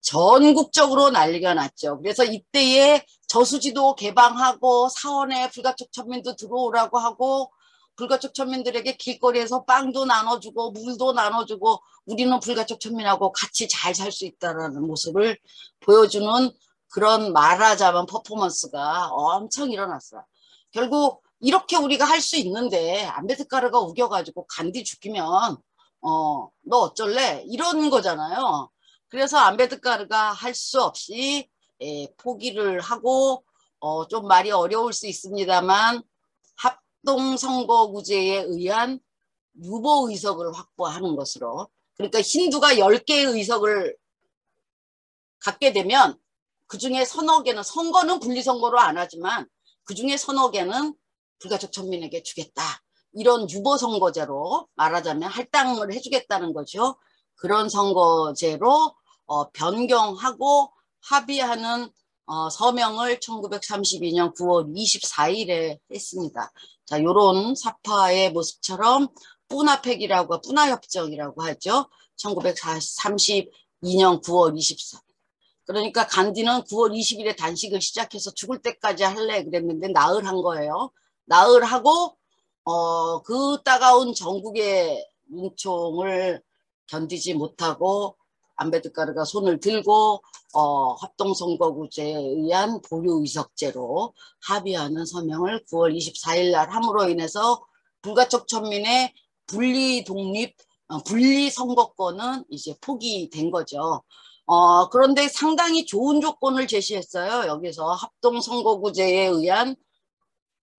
전국적으로 난리가 났죠. 그래서 이때에 저수지도 개방하고 사원에 불가촉 천민도 들어오라고 하고 불가촉 천민들에게 길거리에서 빵도 나눠주고 물도 나눠주고 우리는 불가촉 천민하고 같이 잘 살 수 있다는 모습을 보여주는 그런 말하자면 퍼포먼스가 엄청 일어났어요. 결국 이렇게 우리가 할 수 있는데 안베드카르가 우겨가지고 간디 죽이면 어 너 어쩔래 이런 거잖아요. 그래서 안베드카르가 할 수 없이 에, 포기를 하고 어, 좀 말이 어려울 수 있습니다만 합동선거구제에 의한 유보 의석을 확보하는 것으로 그러니까 힌두가 10개의 의석을 갖게 되면 그 중에 서너 개는 선거는 분리선거로 안 하지만 그 중에 서너 개는 불가촉 천민에게 주겠다. 이런 유보선거제로 말하자면 할당을 해주겠다는 거죠. 그런 선거제로 어, 변경하고 합의하는 어, 서명을 1932년 9월 24일에 했습니다. 자, 요런 사파의 모습처럼 뿌나팩이라고, 뿌나협정이라고 하죠. 1932년 9월 24일. 그러니까 간디는 9월 20일에 단식을 시작해서 죽을 때까지 할래 그랬는데 나흘 한 거예요. 나흘 하고 어, 그 따가운 전국의 눈총을 견디지 못하고 안베드카르가 손을 들고 어, 합동선거구제에 의한 보유의석제로 합의하는 서명을 9월 24일 날 함으로 인해서 불가촉 천민의 분리 독립, 어, 분리 선거권은 이제 포기된 거죠. 어, 그런데 상당히 좋은 조건을 제시했어요. 여기서 합동선거구제에 의한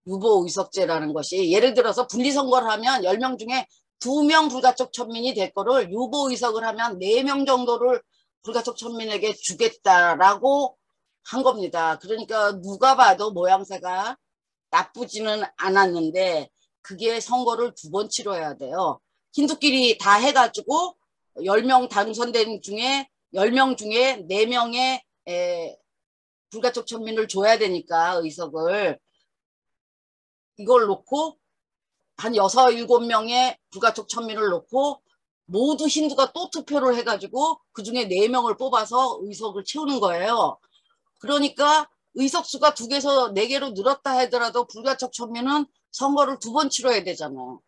유보 의석제라는 것이 예를 들어서 분리선거를 하면 10명 중에 2명 불가촉 천민이 될 거를 유보 의석을 하면 4명 정도를 불가촉 천민에게 주겠다라고 한 겁니다. 그러니까 누가 봐도 모양새가 나쁘지는 않았는데 그게 선거를 두 번 치러야 돼요. 힌두끼리 다 해가지고 10명 당선된 중에 10명 중에 4명의 불가촉 천민을 줘야 되니까 의석을 이걸 놓고 한 6, 7명의 불가촉 천민을 놓고 모두 힌두가 또 투표를 해가지고 그 중에 4명을 뽑아서 의석을 채우는 거예요. 그러니까 의석수가 두 개에서 네 개로 늘었다 하더라도 불가촉 천민은 선거를 두 번 치러야 되잖아요.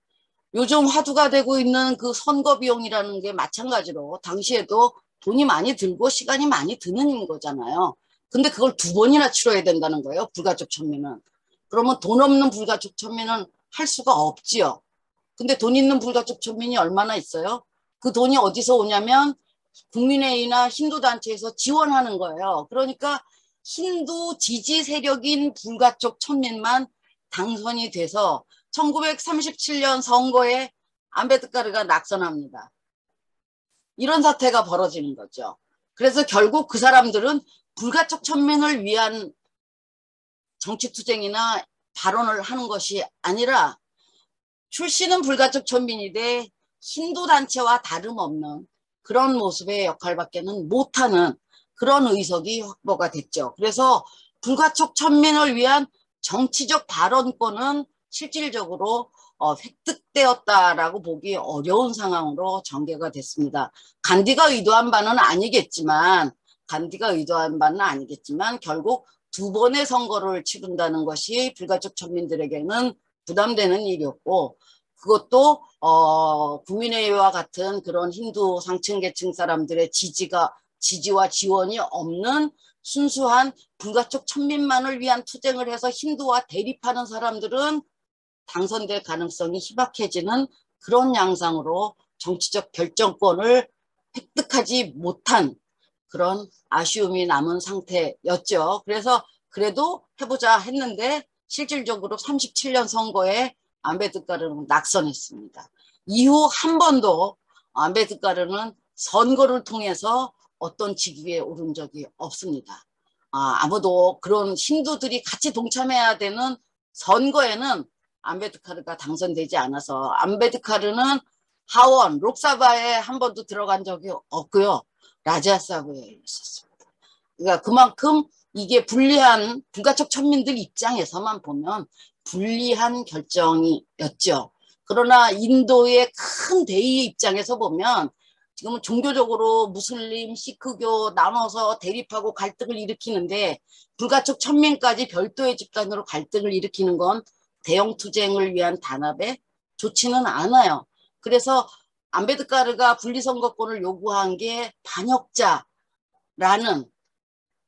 요즘 화두가 되고 있는 그 선거 비용이라는 게 마찬가지로 당시에도 돈이 많이 들고 시간이 많이 드는 거잖아요. 근데 그걸 두 번이나 치러야 된다는 거예요. 불가촉 천민은. 그러면 돈 없는 불가촉 천민은 할 수가 없지요. 근데 돈 있는 불가촉 천민이 얼마나 있어요? 그 돈이 어디서 오냐면 국민회의나 힌두단체에서 지원하는 거예요. 그러니까 힌두 지지 세력인 불가촉 천민만 당선이 돼서 1937년 선거에 안베드카르가 낙선합니다. 이런 사태가 벌어지는 거죠. 그래서 결국 그 사람들은 불가촉 천민을 위한 정치투쟁이나 발언을 하는 것이 아니라 출신은 불가촉 천민이돼 힌두단체와 다름없는 그런 모습의 역할밖에는 못하는 그런 의석이 확보가 됐죠. 그래서 불가촉 천민을 위한 정치적 발언권은 실질적으로 어, 획득되었다라고 보기 어려운 상황으로 전개가 됐습니다. 간디가 의도한 바는 아니겠지만 간디가 의도한 바는 아니겠지만 결국 두 번의 선거를 치른다는 것이 불가촉 천민들에게는 부담되는 일이었고 그것도 어, 국민회의와 같은 그런 힌두 상층 계층 사람들의 지지가 지지와 지원이 없는 순수한 불가촉 천민만을 위한 투쟁을 해서 힌두와 대립하는 사람들은 당선될 가능성이 희박해지는 그런 양상으로 정치적 결정권을 획득하지 못한 그런 아쉬움이 남은 상태였죠. 그래서 그래도 해보자 했는데 실질적으로 37년 선거에 안베드카르는 낙선했습니다. 이후 한 번도 안베드카르는 선거를 통해서 어떤 직위에 오른 적이 없습니다. 아, 아무도 그런 힌두들이 같이 동참해야 되는 선거에는 안베드카르가 당선되지 않아서 안베드카르는 하원, 록사바에 한 번도 들어간 적이 없고요. 라자사브에 있었습니다. 그러니까 그만큼 이게 불리한 불가촉 천민들 입장에서만 보면 불리한 결정이었죠. 그러나 인도의 큰 대의 입장에서 보면 지금은 종교적으로 무슬림, 시크교 나눠서 대립하고 갈등을 일으키는데 불가촉 천민까지 별도의 집단으로 갈등을 일으키는 건 대형 투쟁을 위한 단합에 좋지는 않아요. 그래서 안베드카르가 분리선거권을 요구한 게 반역자라는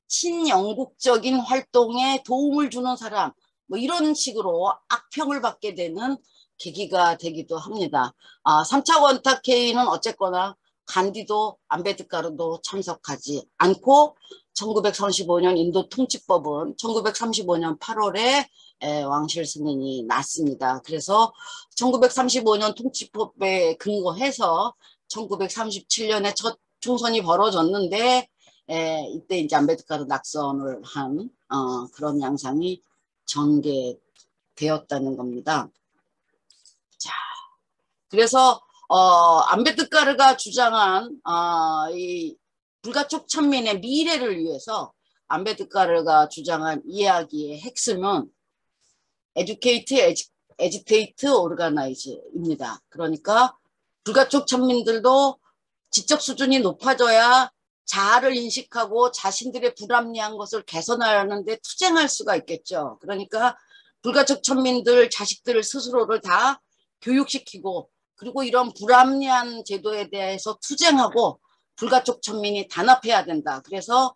친영국적인 활동에 도움을 주는 사람 뭐 이런 식으로 악평을 받게 되는 계기가 되기도 합니다. 아, 3차 원탁회의는 어쨌거나 간디도 안베드카르도 참석하지 않고 1935년 인도 통치법은 1935년 8월에 왕실 승인이 났습니다. 그래서 1935년 통치법에 근거해서 1937년에 첫 총선이 벌어졌는데 에, 이때 이제 안베드카르 낙선을 한 어, 그런 양상이 전개되었다는 겁니다. 자, 그래서 어, 안베드카르가 주장한 어, 이 불가촉 천민의 미래를 위해서 안베드카르가 주장한 이야기의 핵심은 educate, agitate, organize입니다. 그러니까 불가촉 천민들도 지적 수준이 높아져야 자아를 인식하고 자신들의 불합리한 것을 개선하는데 투쟁할 수가 있겠죠. 그러니까 불가촉 천민들 자식들 스스로를 다 교육시키고 그리고 이런 불합리한 제도에 대해서 투쟁하고 불가촉 천민이 단합해야 된다. 그래서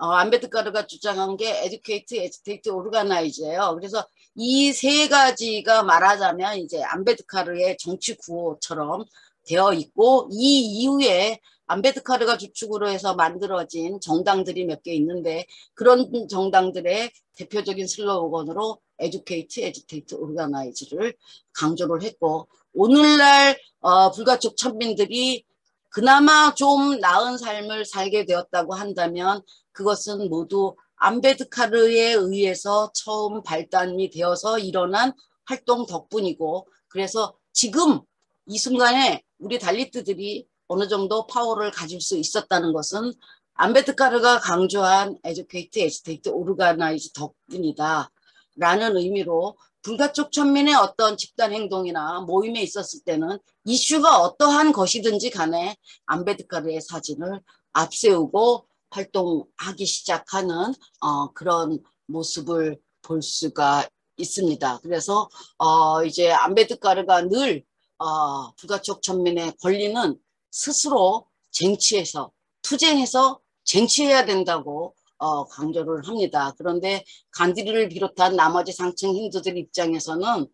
어, 안베드카르가 주장한 게 educate, agitate, organize예요. 그래서 이 세 가지가 말하자면 이제 안베드카르의 정치 구호처럼 되어 있고 이 이후에 안베드카르가 주축으로 해서 만들어진 정당들이 몇 개 있는데 그런 정당들의 대표적인 슬로건으로 educate, agitate, organize를 강조를 했고 오늘날 어, 불가촉 천민들이 그나마 좀 나은 삶을 살게 되었다고 한다면 그것은 모두 암베드카르에 의해서 처음 발단이 되어서 일어난 활동 덕분이고 그래서 지금 이 순간에 우리 달리트들이 어느 정도 파워를 가질 수 있었다는 것은 암베드카르가 강조한 educate, agitate, organize 덕분이다. 라는 의미로 불가촉 천민의 어떤 집단 행동이나 모임에 있었을 때는 이슈가 어떠한 것이든지 간에 암베드카르의 사진을 앞세우고 활동하기 시작하는 어, 그런 모습을 볼 수가 있습니다. 그래서 어, 이제 암베드카르가 늘 어, 불가촉 천민의 권리는 스스로 쟁취해서 투쟁해서 쟁취해야 된다고 어, 강조를 합니다. 그런데 간디리를 비롯한 나머지 상층 힌두들 입장에서는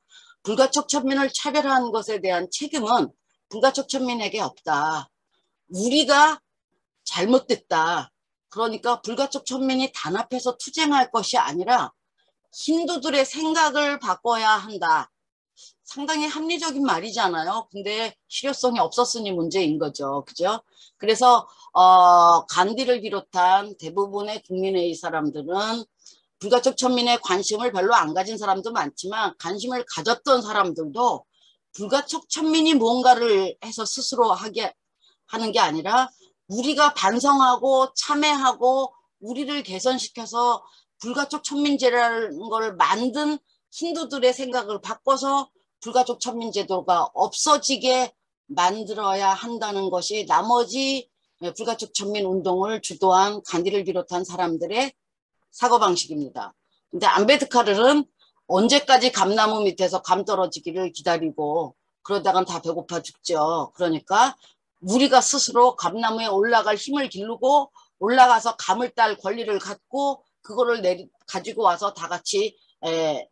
불가촉 천민을 차별한 것에 대한 책임은 불가촉 천민에게 없다. 우리가 잘못됐다. 그러니까 불가촉 천민이 단합해서 투쟁할 것이 아니라 힌두들의 생각을 바꿔야 한다. 상당히 합리적인 말이잖아요. 근데 실효성이 없었으니 문제인 거죠. 그죠? 그래서 어, 간디를 비롯한 대부분의 국민의 사람들은 불가촉 천민의 관심을 별로 안 가진 사람도 많지만 관심을 가졌던 사람들도 불가촉 천민이 뭔가를 해서 스스로 하게 하는 게 아니라 우리가 반성하고 참여하고 우리를 개선시켜서 불가촉 천민제라는 걸 만든 힌두들의 생각을 바꿔서 불가촉 천민제도가 없어지게 만들어야 한다는 것이 나머지 불가촉 천민 운동을 주도한 간디를 비롯한 사람들의 사고방식입니다. 근데 암베드카르는 언제까지 감나무 밑에서 감 떨어지기를 기다리고 그러다간 다 배고파 죽죠. 그러니까 우리가 스스로 감나무에 올라갈 힘을 기르고 올라가서 감을 딸 권리를 갖고 그거를 내리, 가지고 와서 다 같이 에,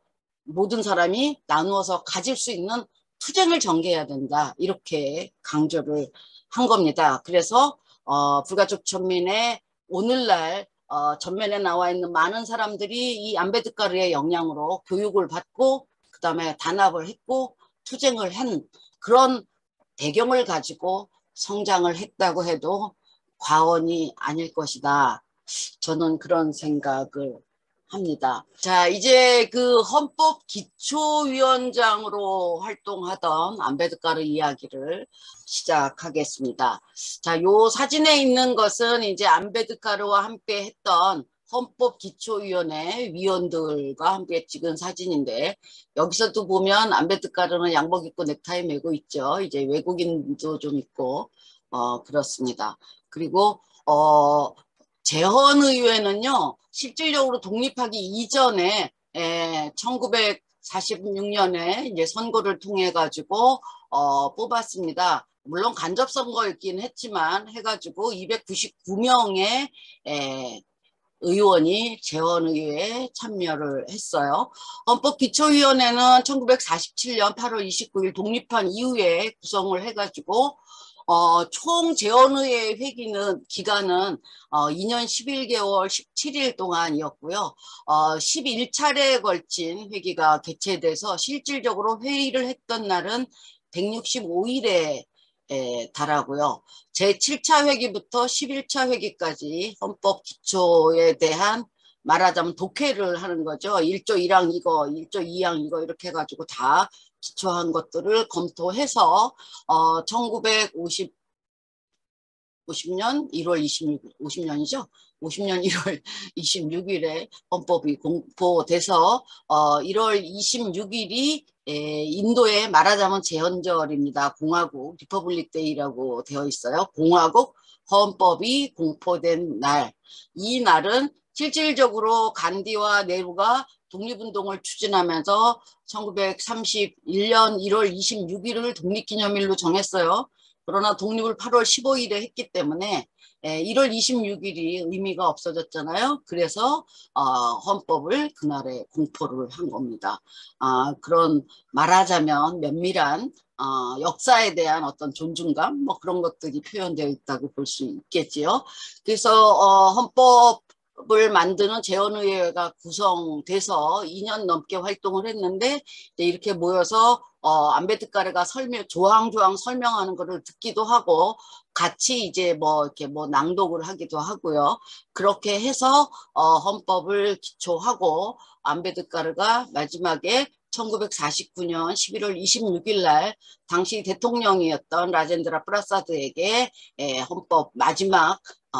모든 사람이 나누어서 가질 수 있는 투쟁을 전개해야 된다. 이렇게 강조를 한 겁니다. 그래서 어, 불가족 천민의 오늘날 어, 전면에 나와 있는 많은 사람들이 이 암베드카르의 영향으로 교육을 받고 그 다음에 단합을 했고 투쟁을 한 그런 배경을 가지고 성장을 했다고 해도 과언이 아닐 것이다. 저는 그런 생각을 합니다. 자, 이제 그 헌법 기초위원장으로 활동하던 안베드카르 이야기를 시작하겠습니다. 자, 요 사진에 있는 것은 이제 안베드카르와 함께 했던 헌법 기초위원회 위원들과 함께 찍은 사진인데 여기서도 보면 안베드카르는 양복 입고 넥타이 메고 있죠. 이제 외국인도 좀 있고 어 그렇습니다. 그리고 어 재헌의회는요 실질적으로 독립하기 이전에 에, 1946년에 이제 선거를 통해 가지고 어, 뽑았습니다. 물론 간접 선거였긴 했지만 해가지고 299명의 에, 의원이 재원의회에 참여를 했어요. 헌법 기초위원회는 1947년 8월 29일 독립한 이후에 구성을 해가지고 어, 총 재원의회 회기는 기간은 어, 2년 11개월 17일 동안이었고요. 어, 11차례에 걸친 회기가 개최돼서 실질적으로 회의를 했던 날은 165일에 에, 달하고요. 제7차 회기부터 11차 회기까지 헌법 기초에 대한 말하자면 독해를 하는 거죠. 1조 1항 이거, 1조 2항 이거 이렇게 해가지고 다 기초한 것들을 검토해서 어 1950 50년 1월 26일 50년이죠. 50년 1월 26일에 헌법이 공포돼서 어 1월 26일이 에, 인도의 말하자면 제헌절입니다. 공화국 Republic Day라고 되어 있어요. 공화국 헌법이 공포된 날. 이 날은 실질적으로 간디와 네루가 독립운동을 추진하면서 1931년 1월 26일을 독립기념일로 정했어요. 그러나 독립을 8월 15일에 했기 때문에 1월 26일이 의미가 없어졌잖아요. 그래서 어, 헌법을 그날에 공포를 한 겁니다. 아, 그런 말하자면 면밀한 어, 역사에 대한 어떤 존중감 뭐 그런 것들이 표현되어 있다고 볼 수 있겠지요. 그래서 어, 헌법 을 만드는 재헌의회가 구성돼서 2년 넘게 활동을 했는데 이렇게 모여서 어, 안베드카르가 설명 조항조항 설명하는 것을 듣기도 하고 같이 이제 뭐 이렇게 뭐 낭독을 하기도 하고요. 그렇게 해서 어, 헌법을 기초하고 안베드카르가 마지막에 1949년 11월 26일 날 당시 대통령이었던 라젠드라 프라사드에게 에, 헌법 마지막 어,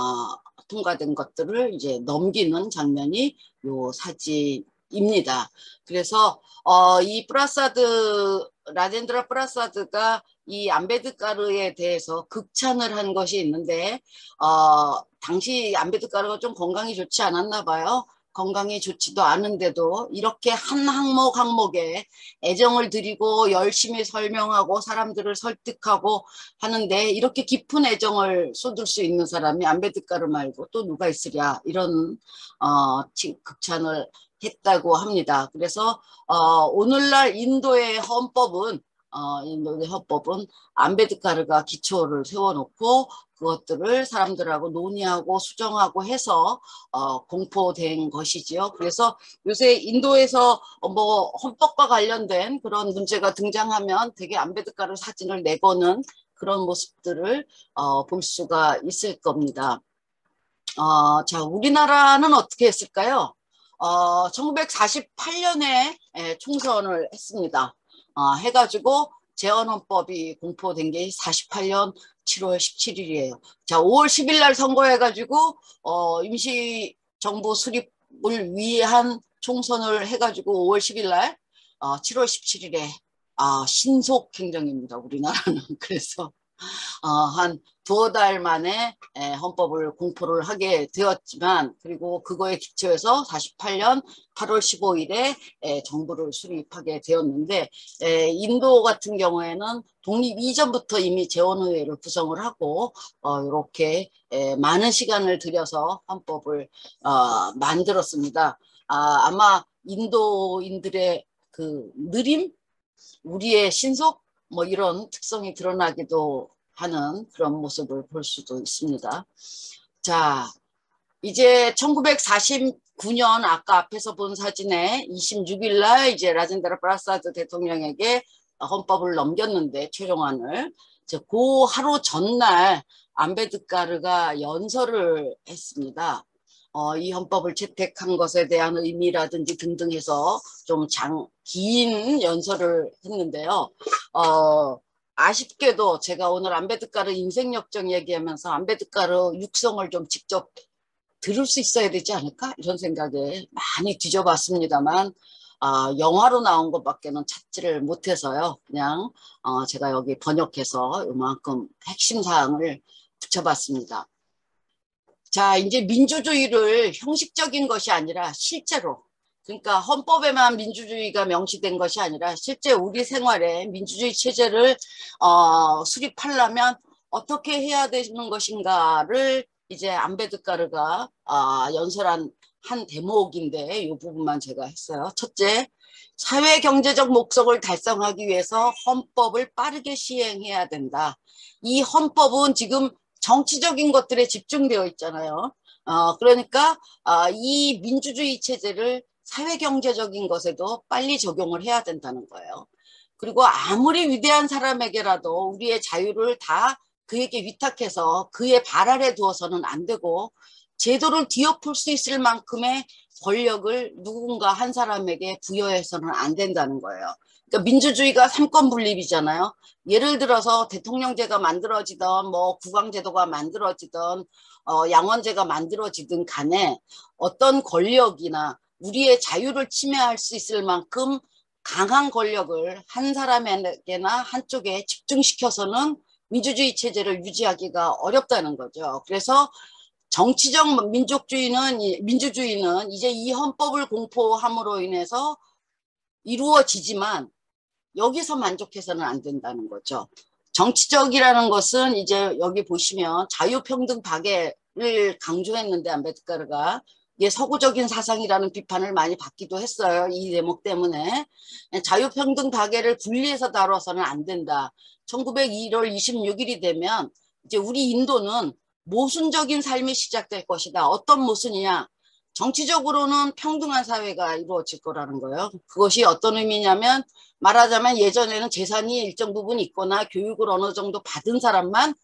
통과된 것들을 이제 넘기는 장면이 요 사진입니다. 그래서 어, 이 프라사드 라젠드라 프라사드가 이 안베드카르에 대해서 극찬을 한 것이 있는데 어, 당시 안베드카르가 좀 건강이 좋지 않았나 봐요. 건강이 좋지도 않은데도 이렇게 한 항목 항목에 애정을 드리고 열심히 설명하고 사람들을 설득하고 하는데 이렇게 깊은 애정을 쏟을 수 있는 사람이 안베드카르 말고 또 누가 있으랴 이런 어, 극찬을 했다고 합니다. 그래서 어, 오늘날 인도의 헌법은 어, 인도의 헌법은 안베드카르가 기초를 세워놓고 그것들을 사람들하고 논의하고 수정하고 해서 어, 공포된 것이지요. 그래서 요새 인도에서 뭐 헌법과 관련된 그런 문제가 등장하면 되게 안베드카르 사진을 내거는 그런 모습들을 어, 볼 수가 있을 겁니다. 어, 자, 우리나라는 어떻게 했을까요? 어, 1948년에 예, 총선을 했습니다. 어, 해가지고 재헌헌법이 공포된 게 48년 7월 17일이에요. 자, 5월 10일 날 선거해가지고 어, 임시정부 수립을 위한 총선을 해가지고 5월 10일 날 어, 7월 17일에 아, 신속 행정입니다. 우리나라는. <laughs> 그래서 어, 한 두어 달 만에 에, 헌법을 공포를 하게 되었지만 그리고 그거에 기초해서 48년 8월 15일에 에, 정부를 수립하게 되었는데 에, 인도 같은 경우에는 독립 이전부터 이미 재원의회를 구성을 하고 어, 이렇게 에, 많은 시간을 들여서 헌법을 어, 만들었습니다. 아, 아마 인도인들의 그 느림, 우리의 신속 뭐 이런 특성이 드러나기도 하는 그런 모습을 볼 수도 있습니다. 자, 이제 1949년 아까 앞에서 본 사진에 26일 날 이제 라젠드라 프라사드 대통령에게 헌법을 넘겼는데 최종안을 그 하루 전날 안베드카르가 연설을 했습니다. 어, 이 헌법을 채택한 것에 대한 의미라든지 등등 해서 좀 장, 긴 연설을 했는데요. 어, 아쉽게도 제가 오늘 안베드카르 인생 역정 얘기하면서 안베드카르 육성을 좀 직접 들을 수 있어야 되지 않을까 이런 생각에 많이 뒤져봤습니다만 어, 영화로 나온 것밖에는 찾지를 못해서요. 그냥 어, 제가 여기 번역해서 이만큼 핵심 사항을 붙여봤습니다. 자 이제 민주주의를 형식적인 것이 아니라 실제로 그러니까 헌법에만 민주주의가 명시된 것이 아니라 실제 우리 생활에 민주주의 체제를 어, 수립하려면 어떻게 해야 되는 것인가를 이제 안베드카르가 어, 연설한 한 대목인데 이 부분만 제가 했어요. 첫째, 사회 경제적 목적을 달성하기 위해서 헌법을 빠르게 시행해야 된다. 이 헌법은 지금 정치적인 것들에 집중되어 있잖아요. 어, 그러니까 어, 이 민주주의 체제를 사회경제적인 것에도 빨리 적용을 해야 된다는 거예요. 그리고 아무리 위대한 사람에게라도 우리의 자유를 다 그에게 위탁해서 그의 발 아래 두어서는 안 되고 제도를 뒤엎을 수 있을 만큼의 권력을 누군가 한 사람에게 부여해서는 안 된다는 거예요. 그러니까 민주주의가 삼권 분립이잖아요. 예를 들어서 대통령제가 만들어지던 뭐 국왕제도가 만들어지던 어, 양원제가 만들어지든 간에 어떤 권력이나 우리의 자유를 침해할 수 있을 만큼 강한 권력을 한 사람에게나 한쪽에 집중시켜서는 민주주의 체제를 유지하기가 어렵다는 거죠. 그래서 정치적 민족주의는 민주주의는 이제 이 헌법을 공포함으로 인해서 이루어지지만 여기서 만족해서는 안 된다는 거죠. 정치적이라는 것은 이제 여기 보시면 자유평등 박애를 강조했는데 안베드카르가 이게 서구적인 사상이라는 비판을 많이 받기도 했어요. 이 대목 때문에. 자유평등 박애를 분리해서 다뤄서는 안 된다. 1901월 26일이 되면 이제 우리 인도는 모순적인 삶이 시작될 것이다. 어떤 모순이냐? 정치적으로는 평등한 사회가 이루어질 거라는 거예요. 그것이 어떤 의미냐면 말하자면 예전에는 재산이 일정 부분 있거나 교육을 어느 정도 받은 사람만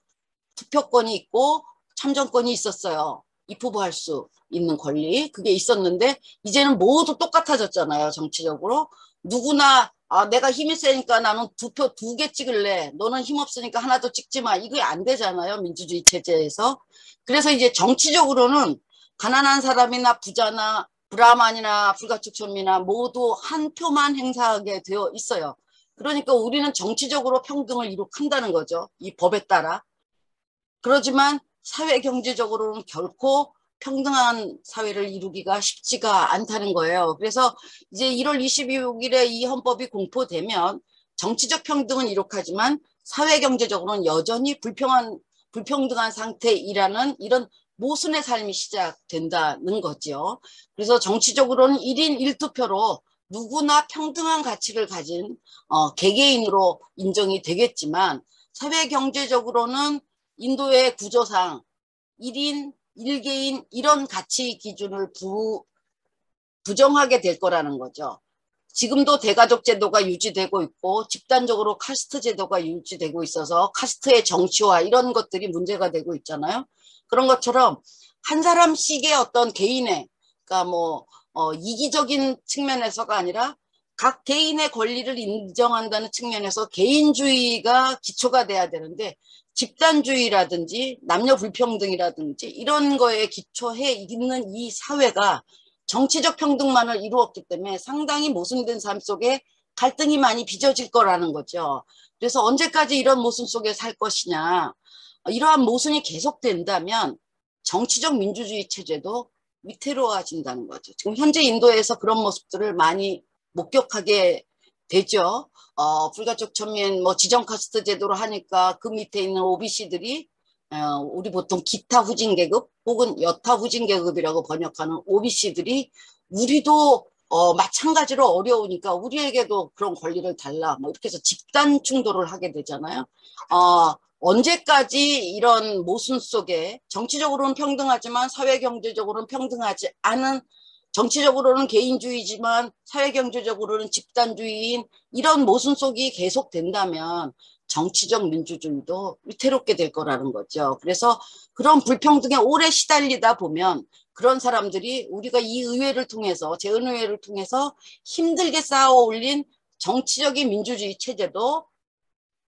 투표권이 있고 참정권이 있었어요. 입후보할 수 있는 권리 그게 있었는데 이제는 모두 똑같아졌잖아요. 정치적으로 누구나 아 내가 힘이 세니까 나는 두 표 두 개 찍을래. 너는 힘 없으니까 하나도 찍지 마. 이게 안 되잖아요. 민주주의 체제에서. 그래서 이제 정치적으로는 가난한 사람이나 부자나 브라만이나 불가축 천민이나 모두 한 표만 행사하게 되어 있어요. 그러니까 우리는 정치적으로 평등을 이룩한다는 거죠. 이 법에 따라. 그러지만 사회 경제적으로는 결코 평등한 사회를 이루기가 쉽지가 않다는 거예요. 그래서 이제 1월 22일에 이 헌법이 공포되면 정치적 평등은 이룩하지만 사회 경제적으로는 여전히 불평한 불평등한 상태이라는 이런 모순의 삶이 시작된다는 거죠. 그래서 정치적으로는 1인 1투표로 누구나 평등한 가치를 가진 어, 개개인으로 인정이 되겠지만 사회 경제적으로는 인도의 구조상 1인 1개인 이런 가치 기준을 부, 부정하게 될 거라는 거죠. 지금도 대가족 제도가 유지되고 있고 집단적으로 카스트 제도가 유지되고 있어서 카스트의 정치화 이런 것들이 문제가 되고 있잖아요. 그런 것처럼 한 사람씩의 어떤 개인의 그러니까 뭐 어, 이기적인 측면에서가 아니라 각 개인의 권리를 인정한다는 측면에서 개인주의가 기초가 돼야 되는데 집단주의라든지 남녀 불평등이라든지 이런 거에 기초해 있는 이 사회가 정치적 평등만을 이루었기 때문에 상당히 모순된 삶 속에 갈등이 많이 빚어질 거라는 거죠. 그래서 언제까지 이런 모순 속에 살 것이냐. 이러한 모순이 계속된다면 정치적 민주주의 체제도 위태로워진다는 거죠. 지금 현재 인도에서 그런 모습들을 많이 목격하게 되죠. 어, 불가촉 천민 뭐 지정 카스트 제도로 하니까 그 밑에 있는 OBC들이 어, 우리 보통 기타 후진 계급 혹은 여타 후진 계급이라고 번역하는 OBC들이 우리도 어, 마찬가지로 어려우니까 우리에게도 그런 권리를 달라 뭐 이렇게 해서 집단 충돌을 하게 되잖아요. 어, 언제까지 이런 모순 속에 정치적으로는 평등하지만 사회 경제적으로는 평등하지 않은 정치적으로는 개인주의지만 사회경제적으로는 집단주의인 이런 모순 속이 계속 된다면 정치적 민주주의도 위태롭게 될 거라는 거죠. 그래서 그런 불평등에 오래 시달리다 보면 그런 사람들이 우리가 이 의회를 통해서 재헌의회를 통해서 힘들게 쌓아 올린 정치적인 민주주의 체제도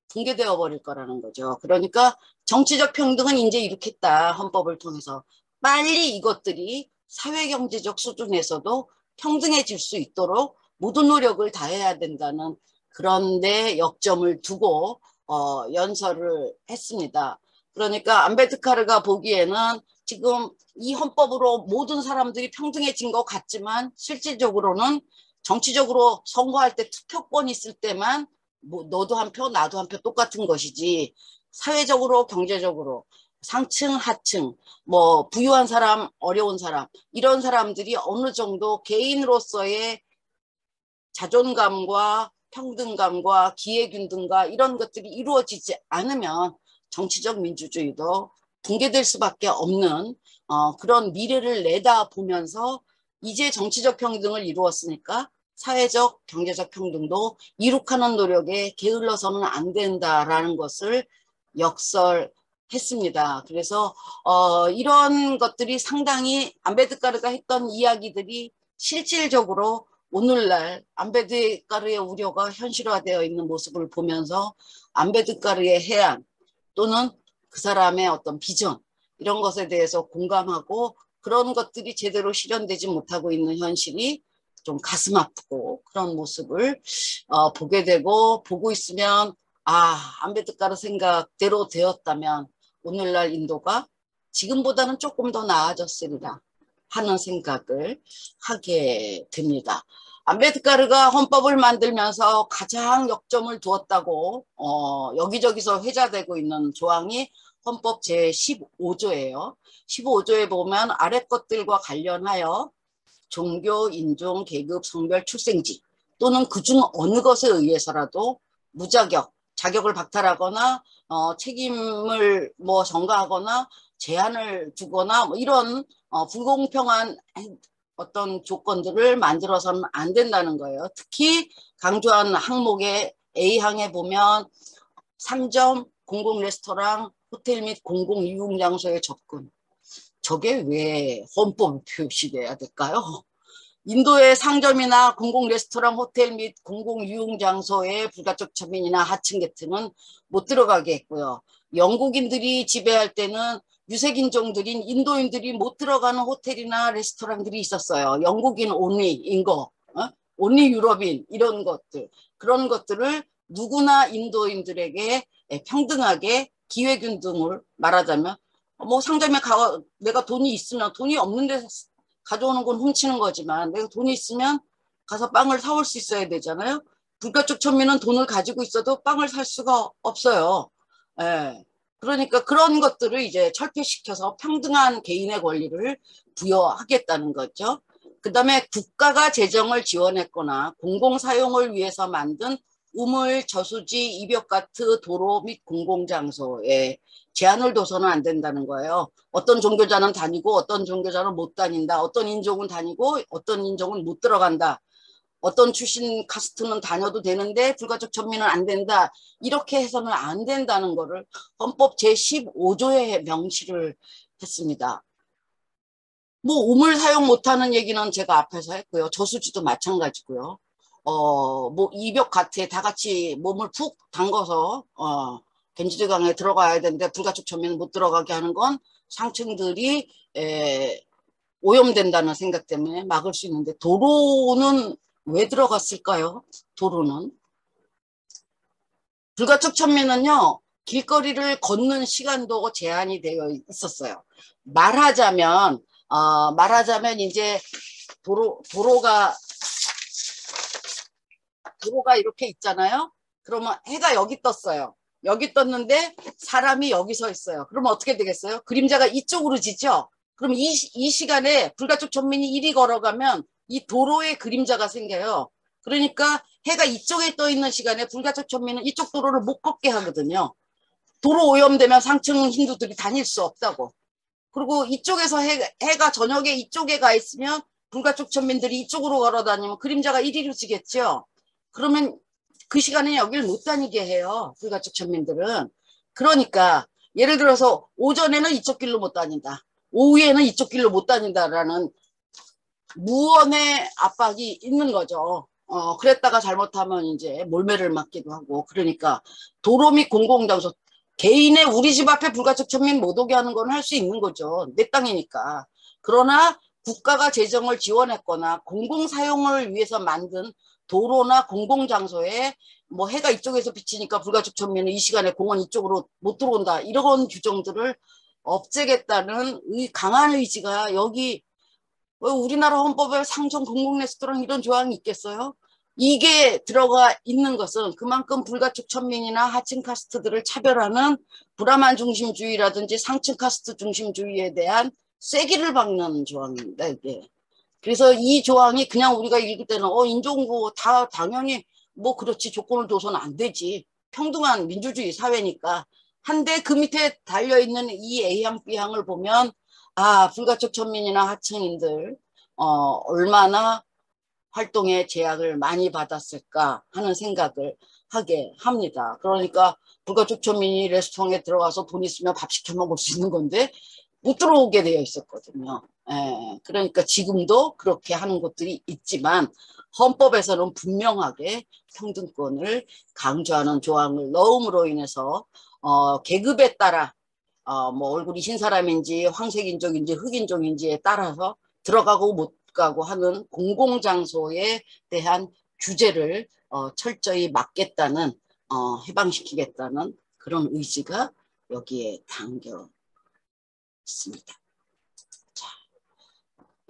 붕괴되어 버릴 거라는 거죠. 그러니까 정치적 평등은 이제 이렇겠다 헌법을 통해서 빨리 이것들이 사회경제적 수준에서도 평등해질 수 있도록 모든 노력을 다해야 된다는 그런 데 역점을 두고 어, 연설을 했습니다. 그러니까 안베드카르가 보기에는 지금 이 헌법으로 모든 사람들이 평등해진 것 같지만 실질적으로는 정치적으로 선거할 때 투표권 있을 때만 뭐 너도 한 표 나도 한 표 똑같은 것이지 사회적으로 경제적으로 상층, 하층, 뭐 부유한 사람, 어려운 사람 이런 사람들이 어느 정도 개인으로서의 자존감과 평등감과 기회균등과 이런 것들이 이루어지지 않으면 정치적 민주주의도 붕괴될 수밖에 없는 어, 그런 미래를 내다보면서 이제 정치적 평등을 이루었으니까 사회적, 경제적 평등도 이룩하는 노력에 게을러서는 안 된다라는 것을 역설 했습니다. 그래서 어, 이런 것들이 상당히 안베드카르가 했던 이야기들이 실질적으로 오늘날 안베드카르의 우려가 현실화되어 있는 모습을 보면서 안베드카르의 해안 또는 그 사람의 어떤 비전 이런 것에 대해서 공감하고 그런 것들이 제대로 실현되지 못하고 있는 현실이 좀 가슴 아프고 그런 모습을 어, 보게 되고 보고 있으면 아 안베드카르 생각대로 되었다면 오늘날 인도가 지금보다는 조금 더 나아졌습니다. 하는 생각을 하게 됩니다. 안베드카르가 헌법을 만들면서 가장 역점을 두었다고 어, 여기저기서 회자되고 있는 조항이 헌법 제15조예요. 15조에 보면 아래 것들과 관련하여 종교, 인종, 계급, 성별, 출생지 또는 그중 어느 것에 의해서라도 무자격, 자격을 박탈하거나 어, 책임을 뭐 전가하거나 제한을 두거나 뭐 이런 어, 불공평한 어떤 조건들을 만들어서는 안 된다는 거예요. 특히 강조한 항목에 A항에 보면 상점, 공공 레스토랑, 호텔 및 공공 이용 장소의 접근. 저게 왜 헌법 표시돼야 될까요? 인도의 상점이나 공공 레스토랑, 호텔 및 공공 유흥 장소의 불가촉 처민이나 하층 계층은 못 들어가게 했고요. 영국인들이 지배할 때는 유색인종들인 인도인들이 못 들어가는 호텔이나 레스토랑들이 있었어요. 영국인 온리인 거, 어? 온리 유럽인 이런 것들 그런 것들을 누구나 인도인들에게 평등하게 기회균등을 말하자면 뭐 상점에 가 내가 돈이 있으면 돈이 없는 데 가져오는 건 훔치는 거지만 내가 돈이 있으면 가서 빵을 사올 수 있어야 되잖아요. 불가촉 천민은 돈을 가지고 있어도 빵을 살 수가 없어요. 예. 그러니까 그런 것들을 이제 철폐시켜서 평등한 개인의 권리를 부여하겠다는 거죠. 그 다음에 국가가 재정을 지원했거나 공공사용을 위해서 만든 우물, 저수지, 입역가트, 도로 및 공공장소에 제한을 둬서는 안 된다는 거예요. 어떤 종교자는 다니고 어떤 종교자는 못 다닌다. 어떤 인종은 다니고 어떤 인종은 못 들어간다. 어떤 출신 카스트는 다녀도 되는데 불가적 천민은 안 된다. 이렇게 해서는 안 된다는 거를 헌법 제15조에 명시를 했습니다. 뭐 우물 사용 못하는 얘기는 제가 앞에서 했고요. 저수지도 마찬가지고요. 어, 뭐 이벽 같에 다 같이 몸을 푹 담궈서 어, 겐지드강에 들어가야 되는데 불가촉 천민은 못 들어가게 하는 건 상층들이 에, 오염된다는 생각 때문에 막을 수 있는데 도로는 왜 들어갔을까요? 도로는 불가촉 천민은요 길거리를 걷는 시간도 제한이 되어 있었어요. 말하자면 어, 말하자면 이제 도로 도로가 도로가 이렇게 있잖아요. 그러면 해가 여기 떴어요. 여기 떴는데 사람이 여기 서 있어요. 그러면 어떻게 되겠어요? 그림자가 이쪽으로 지죠? 그럼 이, 이 시간에 불가촉 천민이 이리 걸어가면 이 도로에 그림자가 생겨요. 그러니까 해가 이쪽에 떠 있는 시간에 불가촉 천민은 이쪽 도로를 못 걷게 하거든요. 도로 오염되면 상층 힌두들이 다닐 수 없다고. 그리고 이쪽에서 해, 해가 저녁에 이쪽에 가 있으면 불가촉 천민들이 이쪽으로 걸어 다니면 그림자가 이리로 지겠죠. 그러면 그 시간에 여기를 못 다니게 해요. 불가촉 천민들은. 그러니까 예를 들어서 오전에는 이쪽 길로 못 다닌다. 오후에는 이쪽 길로 못 다닌다라는 무언의 압박이 있는 거죠. 어, 그랬다가 잘못하면 이제 몰매를 맞기도 하고 그러니까 도로 및 공공장소 개인의 우리 집 앞에 불가촉 천민 못 오게 하는 건 할 수 있는 거죠. 내 땅이니까. 그러나 국가가 재정을 지원했거나 공공사용을 위해서 만든 도로나 공공장소에 뭐 해가 이쪽에서 비치니까 불가촉 천민은 이 시간에 공원 이쪽으로 못 들어온다. 이런 규정들을 없애겠다는 의, 강한 의지가 여기 우리나라 헌법에 상점 공공 레스토랑 이런 조항이 있겠어요? 이게 들어가 있는 것은 그만큼 불가촉 천민이나 하층 카스트들을 차별하는 브라만 중심주의라든지 상층 카스트 중심주의에 대한 쐐기를 박는 조항입니다. 이게. 그래서 이 조항이 그냥 우리가 읽을 때는 어 인종구 다 당연히 뭐 그렇지 조건을 둬서는 안 되지 평등한 민주주의 사회니까 한데 그 밑에 달려있는 이 A항 B항을 보면 아 불가촉 천민이나 하층인들 어 얼마나 활동에 제약을 많이 받았을까 하는 생각을 하게 합니다. 그러니까 불가촉 천민이 레스토랑에 들어가서 돈 있으면 밥 시켜 먹을 수 있는 건데 못 들어오게 되어 있었거든요. 예, 그러니까 지금도 그렇게 하는 곳들이 있지만 헌법에서는 분명하게 평등권을 강조하는 조항을 넣음으로 인해서 어, 계급에 따라 어, 뭐 얼굴이 흰 사람인지 황색인종인지 흑인종인지에 따라서 들어가고 못 가고 하는 공공장소에 대한 규제를 어, 철저히 막겠다는 어, 해방시키겠다는 그런 의지가 여기에 담겨 있습니다.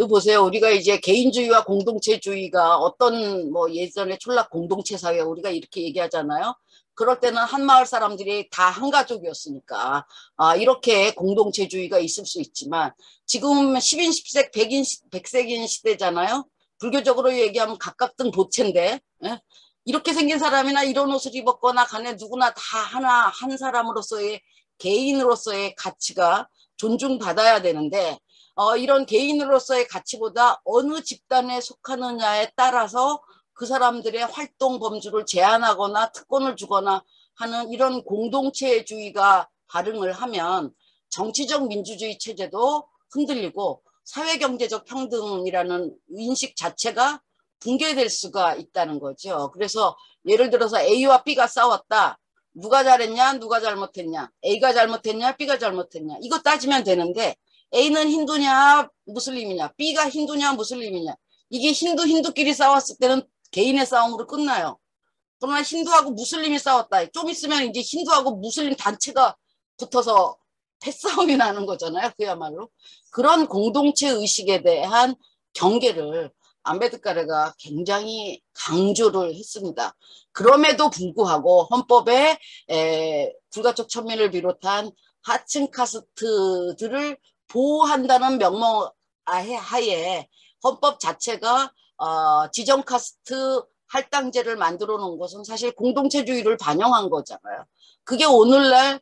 또 보세요. 우리가 이제 개인주의와 공동체주의가 어떤 뭐 예전에 촌락 공동체 사회 우리가 이렇게 얘기하잖아요. 그럴 때는 한 마을 사람들이 다 한 가족이었으니까 아, 이렇게 공동체주의가 있을 수 있지만 지금 10인 10색 100인 100색인 시대잖아요. 불교적으로 얘기하면 각각 등 도체인데 예? 이렇게 생긴 사람이나 이런 옷을 입었거나 간에 누구나 다 하나 한 사람으로서의 개인으로서의 가치가 존중받아야 되는데 어, 이런 개인으로서의 가치보다 어느 집단에 속하느냐에 따라서 그 사람들의 활동 범주를 제한하거나 특권을 주거나 하는 이런 공동체주의가 발흥을 하면 정치적 민주주의 체제도 흔들리고 사회경제적 평등이라는 인식 자체가 붕괴될 수가 있다는 거죠. 그래서 예를 들어서 A와 B가 싸웠다. 누가 잘했냐 누가 잘못했냐 A가 잘못했냐 B가 잘못했냐 이거 따지면 되는데 A는 힌두냐 무슬림이냐 B가 힌두냐 무슬림이냐 이게 힌두 힌두끼리 싸웠을 때는 개인의 싸움으로 끝나요. 그러나 힌두하고 무슬림이 싸웠다. 좀 있으면 이제 힌두하고 무슬림 단체가 붙어서 패싸움이 나는 거잖아요. 그야말로. 그런 공동체 의식에 대한 경계를 안베드카르가 굉장히 강조를 했습니다. 그럼에도 불구하고 헌법에 에, 불가촉 천민을 비롯한 하층 카스트들을 보호한다는 명목 하에 헌법 자체가 어, 지정 카스트 할당제를 만들어 놓은 것은 사실 공동체주의를 반영한 거잖아요. 그게 오늘날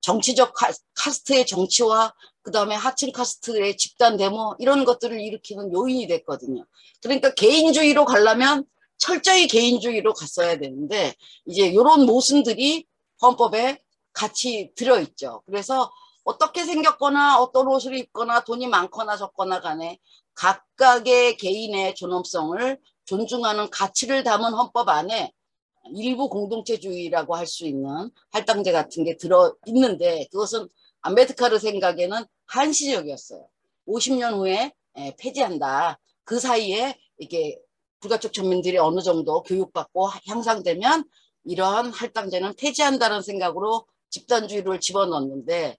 정치적 카스트의 정치와 그 다음에 하층 카스트의 집단 데모 이런 것들을 일으키는 요인이 됐거든요. 그러니까 개인주의로 가려면 철저히 개인주의로 갔어야 되는데 이제 이런 모순들이 헌법에 같이 들어있죠. 그래서 어떻게 생겼거나 어떤 옷을 입거나 돈이 많거나 적거나 간에 각각의 개인의 존엄성을 존중하는 가치를 담은 헌법 안에 일부 공동체주의라고 할 수 있는 할당제 같은 게 들어 있는데 그것은 안베드카르 생각에는 한시적이었어요. 50년 후에 폐지한다. 그 사이에 이게 불가촉 전민들이 어느 정도 교육받고 향상되면 이러한 할당제는 폐지한다는 생각으로 집단주의를 집어넣는데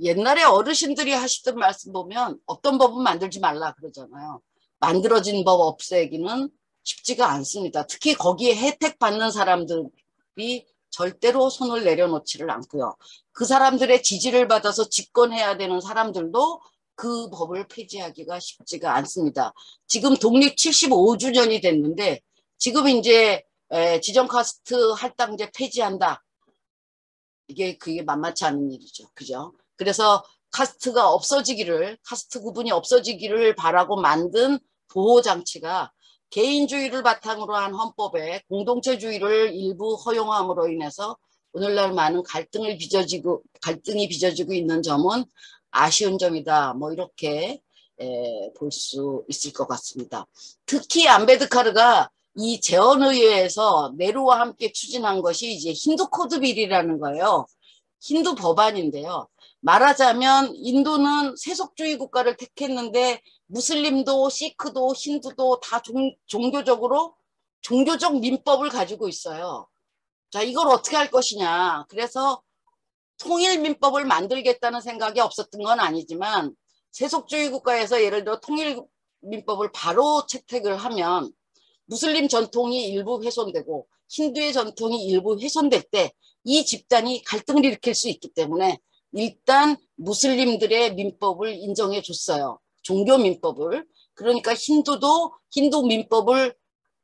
옛날에 어르신들이 하시던 말씀 보면 어떤 법은 만들지 말라 그러잖아요. 만들어진 법 없애기는 쉽지가 않습니다. 특히 거기에 혜택 받는 사람들이 절대로 손을 내려놓지를 않고요. 그 사람들의 지지를 받아서 집권해야 되는 사람들도 그 법을 폐지하기가 쉽지가 않습니다. 지금 독립 75주년이 됐는데 지금 이제 지정 카스트 할당제 폐지한다. 이게 그게 만만치 않은 일이죠. 그죠? 그래서 카스트가 없어지기를 카스트 구분이 없어지기를 바라고 만든 보호 장치가 개인주의를 바탕으로 한 헌법에 공동체주의를 일부 허용함으로 인해서 오늘날 많은 갈등을 빚어지고 갈등이 빚어지고 있는 점은 아쉬운 점이다. 뭐 이렇게 볼 수 있을 것 같습니다. 특히 안베드카르가 이 재헌의회에서 네루와 함께 추진한 것이 이제 힌두 코드빌이라는 거예요. 힌두 법안인데요. 말하자면 인도는 세속주의 국가를 택했는데 무슬림도 시크도 힌두도 다 종, 종교적으로 종교적 민법을 가지고 있어요. 자 이걸 어떻게 할 것이냐. 그래서 통일 민법을 만들겠다는 생각이 없었던 건 아니지만 세속주의 국가에서 예를 들어 통일 민법을 바로 채택을 하면 무슬림 전통이 일부 훼손되고 힌두의 전통이 일부 훼손될 때 이 집단이 갈등을 일으킬 수 있기 때문에 일단 무슬림들의 민법을 인정해 줬어요. 종교 민법을. 그러니까 힌두도 힌두 민법을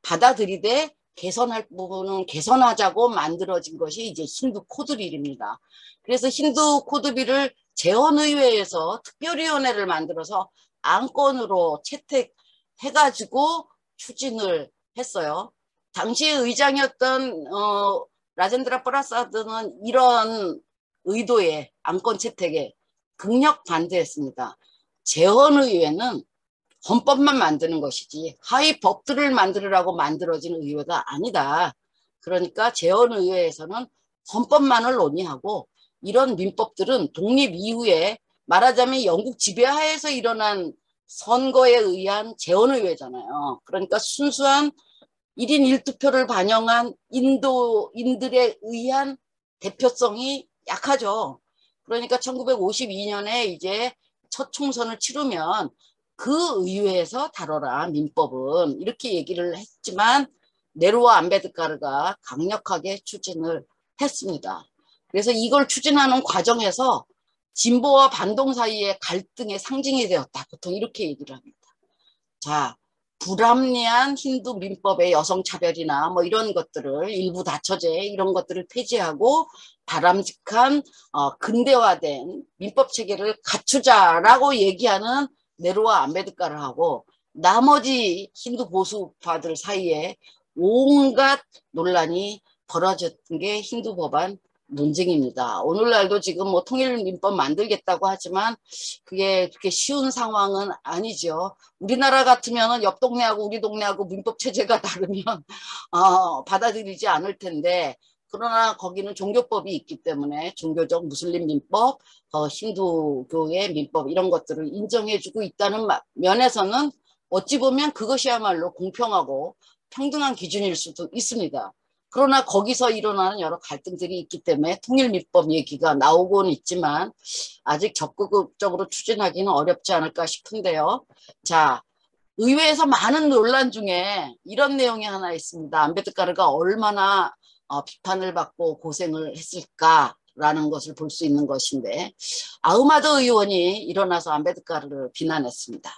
받아들이되 개선할 부분은 개선하자고 만들어진 것이 이제 힌두 코드빌입니다. 그래서 힌두 코드빌을 재헌의회에서 특별위원회를 만들어서 안건으로 채택해가지고 추진을 했어요. 당시 의장이었던 어, 라젠드라 프라사드는 이런 의도에 안건 채택에 극력 반대했습니다. 재헌의회는 헌법만 만드는 것이지 하위 법들을 만들으라고 만들어진 의회가 아니다. 그러니까 재헌의회에서는 헌법만을 논의하고 이런 민법들은 독립 이후에 말하자면 영국 지배하에서 일어난 선거에 의한 재헌의회잖아요. 그러니까 순수한 1인 1투표를 반영한 인도인들에 의한 대표성이 약하죠. 그러니까 1952년에 이제 첫 총선을 치르면 그 의회에서 다뤄라 민법은 이렇게 얘기를 했지만 네루와 안베드카르가 강력하게 추진을 했습니다. 그래서 이걸 추진하는 과정에서 진보와 반동 사이의 갈등의 상징이 되었다. 보통 이렇게 얘기를 합니다. 자, 불합리한 힌두 민법의 여성 차별이나 뭐 이런 것들을 일부 다처제 이런 것들을 폐지하고 바람직한 어, 근대화된 민법 체계를 갖추자라고 얘기하는 네로와 안베드카를 하고 나머지 힌두 보수파들 사이에 온갖 논란이 벌어졌던 게 힌두 법안 논쟁입니다. 오늘날도 지금 뭐 통일민법 만들겠다고 하지만 그게 그렇게 쉬운 상황은 아니죠. 우리나라 같으면 옆 동네하고 우리 동네하고 민법 체제가 <laughs> 다르면 어, 받아들이지 않을 텐데 그러나 거기는 종교법이 있기 때문에 종교적 무슬림 민법, 어, 힌두교의 민법 이런 것들을 인정해주고 있다는 면에서는 어찌 보면 그것이야말로 공평하고 평등한 기준일 수도 있습니다. 그러나 거기서 일어나는 여러 갈등들이 있기 때문에 통일민법 얘기가 나오고는 있지만 아직 적극적으로 추진하기는 어렵지 않을까 싶은데요. 자, 의회에서 많은 논란 중에 이런 내용이 하나 있습니다. 안베드카르가 얼마나 어, 비판을 받고 고생을 했을까 라는 것을 볼 수 있는 것인데 아흐마드 의원이 일어나서 안베드카르를 비난했습니다.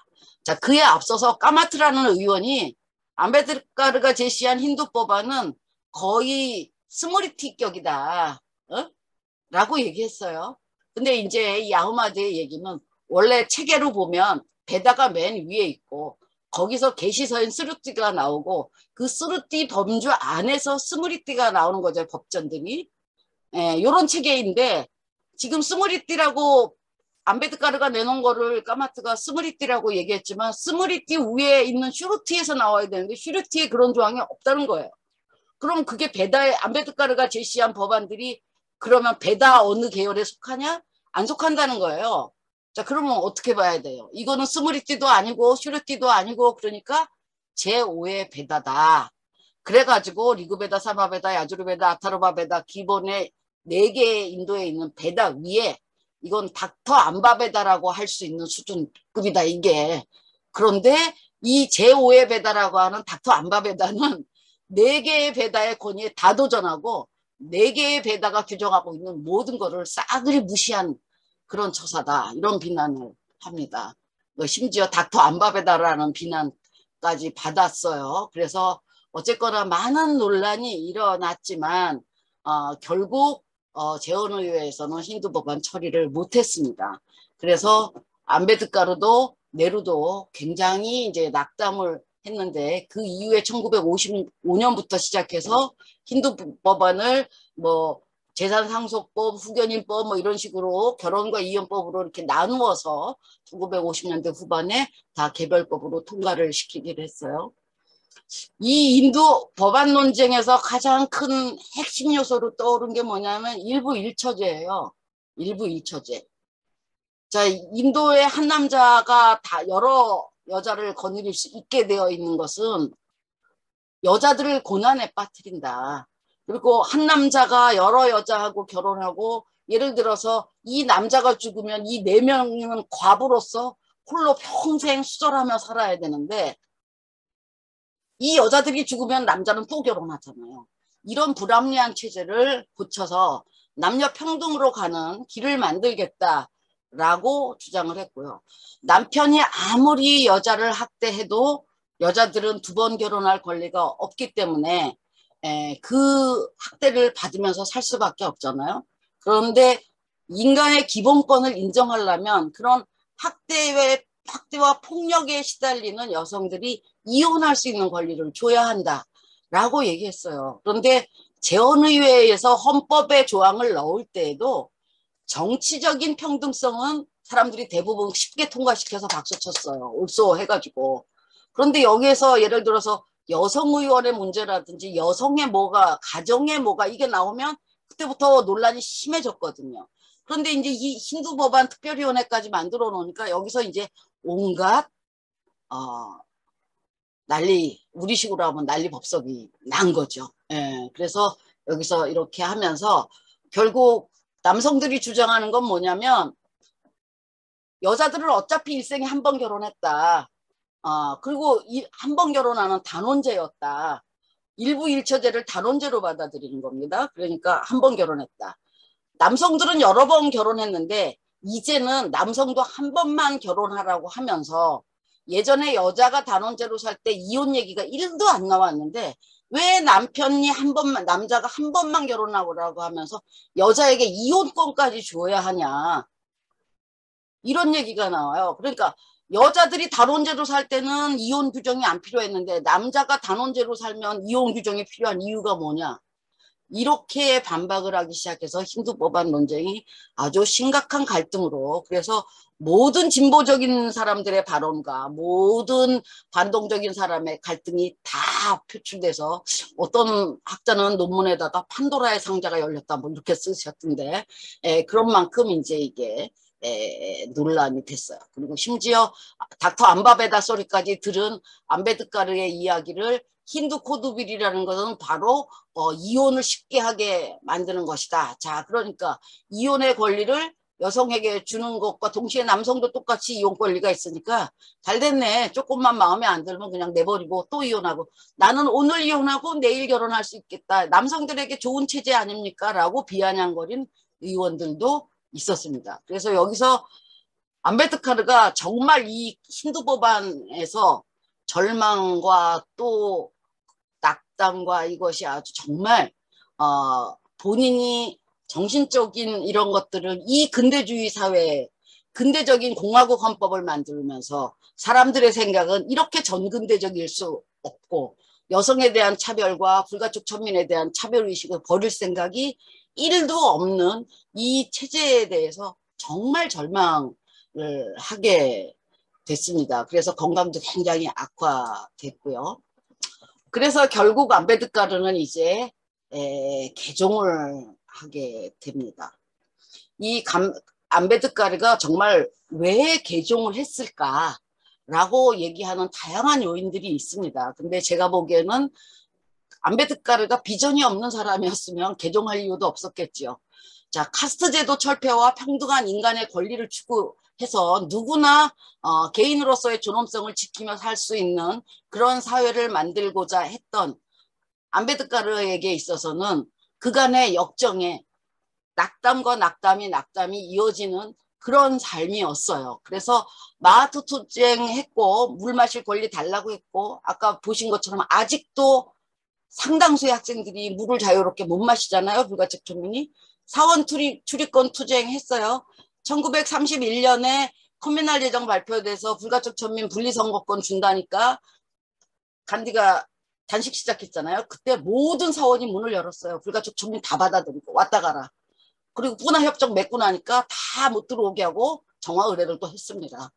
자, 그에 앞서서 까마트라는 의원이 안베드카르가 제시한 힌두 법안은 거의 스모리티격이다. 어? 라고 얘기했어요. 근데 이제 이 아흐마드의 얘기는 원래 체계로 보면 베다가 맨 위에 있고 거기서 게시서인 슈루티가 나오고 그 슈루티 범주 안에서 스무리띠가 나오는 거죠. 법전들이. 예, 요런 체계인데 지금 스무리띠라고 안베드카르가 내놓은 거를 까마트가 스무리띠라고 얘기했지만 스무리띠 위에 있는 슈루티에서 나와야 되는데 슈루티에 그런 조항이 없다는 거예요. 그럼 그게 베다의 안베드카르가 제시한 법안들이 그러면 베다 어느 계열에 속하냐? 안 속한다는 거예요. 자 그러면 어떻게 봐야 돼요? 이거는 스무리띠도 아니고 슈르띠도 아니고 그러니까 제5의 베다다. 그래가지고 리그베다, 사마베다, 야주르베다, 아타르바베다 기본의 4개의 인도에 있는 베다 위에 이건 닥터 안바베다라고 할 수 있는 수준급이다 이게. 그런데 이 제5의 베다라고 하는 닥터 안바베다는 네 개의 배다의 권위에 다 도전하고 네 개의 배다가 규정하고 있는 모든 것을 싸그리 무시한 그런 처사다. 이런 비난을 합니다. 뭐 심지어 닥터 안바베다라는 비난까지 받았어요. 그래서 어쨌거나 많은 논란이 일어났지만 어, 결국 어, 재원의회에서는 힌두 법안 처리를 못했습니다. 그래서 안베드카르도 네루도 굉장히 이제 낙담을 했는데 그 이후에 1955년부터 시작해서 힌두 법안을 뭐 재산 상속법, 후견인법 뭐 이런 식으로 결혼과 이혼법으로 이렇게 나누어서 1950년대 후반에 다 개별법으로 통과를 시키기로 했어요. 이 인도 법안 논쟁에서 가장 큰 핵심 요소로 떠오른 게 뭐냐면 일부 일처제예요. 일부 일처제. 자, 인도의 한 남자가 다 여러 여자를 거느릴 수 있게 되어 있는 것은 여자들을 고난에 빠뜨린다. 그리고 한 남자가 여러 여자하고 결혼하고 예를 들어서 이 남자가 죽으면 이 네 명은 과부로서 홀로 평생 수절하며 살아야 되는데 이 여자들이 죽으면 남자는 또 결혼하잖아요. 이런 불합리한 체제를 고쳐서 남녀 평등으로 가는 길을 만들겠다. 라고 주장을 했고요. 남편이 아무리 여자를 학대해도 여자들은 두 번 결혼할 권리가 없기 때문에 에, 그 학대를 받으면서 살 수밖에 없잖아요. 그런데 인간의 기본권을 인정하려면 그런 학대와, 학대와 폭력에 시달리는 여성들이 이혼할 수 있는 권리를 줘야 한다라고 얘기했어요. 그런데 재헌의회에서 헌법에 조항을 넣을 때에도 정치적인 평등성은 사람들이 대부분 쉽게 통과시켜서 박수 쳤어요. 옳소 해가지고. 그런데 여기에서 예를 들어서 여성 의원의 문제라든지 여성의 뭐가 가정의 뭐가 이게 나오면 그때부터 논란이 심해졌거든요. 그런데 이제 이 힌두 법안 특별위원회까지 만들어 놓으니까 여기서 이제 온갖 어, 난리 우리식으로 하면 난리 법석이 난 거죠. 예, 그래서 여기서 이렇게 하면서 결국 남성들이 주장하는 건 뭐냐면 여자들은 어차피 일생에 한 번 결혼했다. 어, 그리고 한 번 결혼하는 단원제였다. 일부 일처제를 단원제로 받아들이는 겁니다. 그러니까 한 번 결혼했다. 남성들은 여러 번 결혼했는데 이제는 남성도 한 번만 결혼하라고 하면서 예전에 여자가 단원제로 살 때 이혼 얘기가 1도 안 나왔는데 왜 남편이 한 번만 남자가 한 번만 결혼하고라고 하면서 여자에게 이혼권까지 줘야 하냐 이런 얘기가 나와요. 그러니까 여자들이 단원제로 살 때는 이혼 규정이 안 필요했는데 남자가 단원제로 살면 이혼 규정이 필요한 이유가 뭐냐 이렇게 반박을 하기 시작해서 힌두 법안 논쟁이 아주 심각한 갈등으로 그래서 모든 진보적인 사람들의 발언과 모든 반동적인 사람의 갈등이 다 표출돼서 어떤 학자는 논문에다가 판도라의 상자가 열렸다 뭐 이렇게 쓰셨던데 에, 그런 만큼 이제 이게 에, 논란이 됐어요. 그리고 심지어 닥터 안바베다 소리까지 들은 안베드카르의 이야기를 힌두 코드빌이라는 것은 바로 어, 이혼을 쉽게 하게 만드는 것이다. 자, 그러니까 이혼의 권리를 여성에게 주는 것과 동시에 남성도 똑같이 이혼 권리가 있으니까 잘 됐네. 조금만 마음에 안 들면 그냥 내버리고 또 이혼하고 나는 오늘 이혼하고 내일 결혼할 수 있겠다. 남성들에게 좋은 체제 아닙니까? 라고 비아냥거린 의원들도 있었습니다. 그래서 여기서 안베트카르가 정말 이 힌두 법안에서 절망과 또 낙담과 이것이 아주 정말 어, 본인이 정신적인 이런 것들을 이 근대주의 사회에 근대적인 공화국 헌법을 만들면서 사람들의 생각은 이렇게 전근대적일 수 없고 여성에 대한 차별과 불가촉 천민에 대한 차별의식을 버릴 생각이 1도 없는 이 체제에 대해서 정말 절망을 하게 됐습니다. 그래서 건강도 굉장히 악화됐고요. 그래서 결국 안베드카르는 이제 에, 개종을 하게 됩니다. 이 감, 안베드카르가 정말 왜 개종을 했을까라고 얘기하는 다양한 요인들이 있습니다. 근데 제가 보기에는 안베드카르가 비전이 없는 사람이었으면 개종할 이유도 없었겠죠. 자, 카스트 제도 철폐와 평등한 인간의 권리를 추구해서 누구나 어, 개인으로서의 존엄성을 지키며 살 수 있는 그런 사회를 만들고자 했던 안베드카르에게 있어서는 그간의 역정에 낙담과 낙담이 낙담이 이어지는 그런 삶이었어요. 그래서 마하토 투쟁 했고 물 마실 권리 달라고 했고 아까 보신 것처럼 아직도 상당수의 학생들이 물을 자유롭게 못 마시잖아요. 불가책 총민이. 사원 투리, 출입권 투쟁했어요. 1931년에 커뮤널 예정 발표돼서 불가촉 천민 분리선거권 준다니까 간디가 단식 시작했잖아요. 그때 모든 사원이 문을 열었어요. 불가촉 천민 다 받아들이고 왔다 가라. 그리고 분화 협정 맺고 나니까 다 못 들어오게 하고 정화 의뢰를 또 했습니다.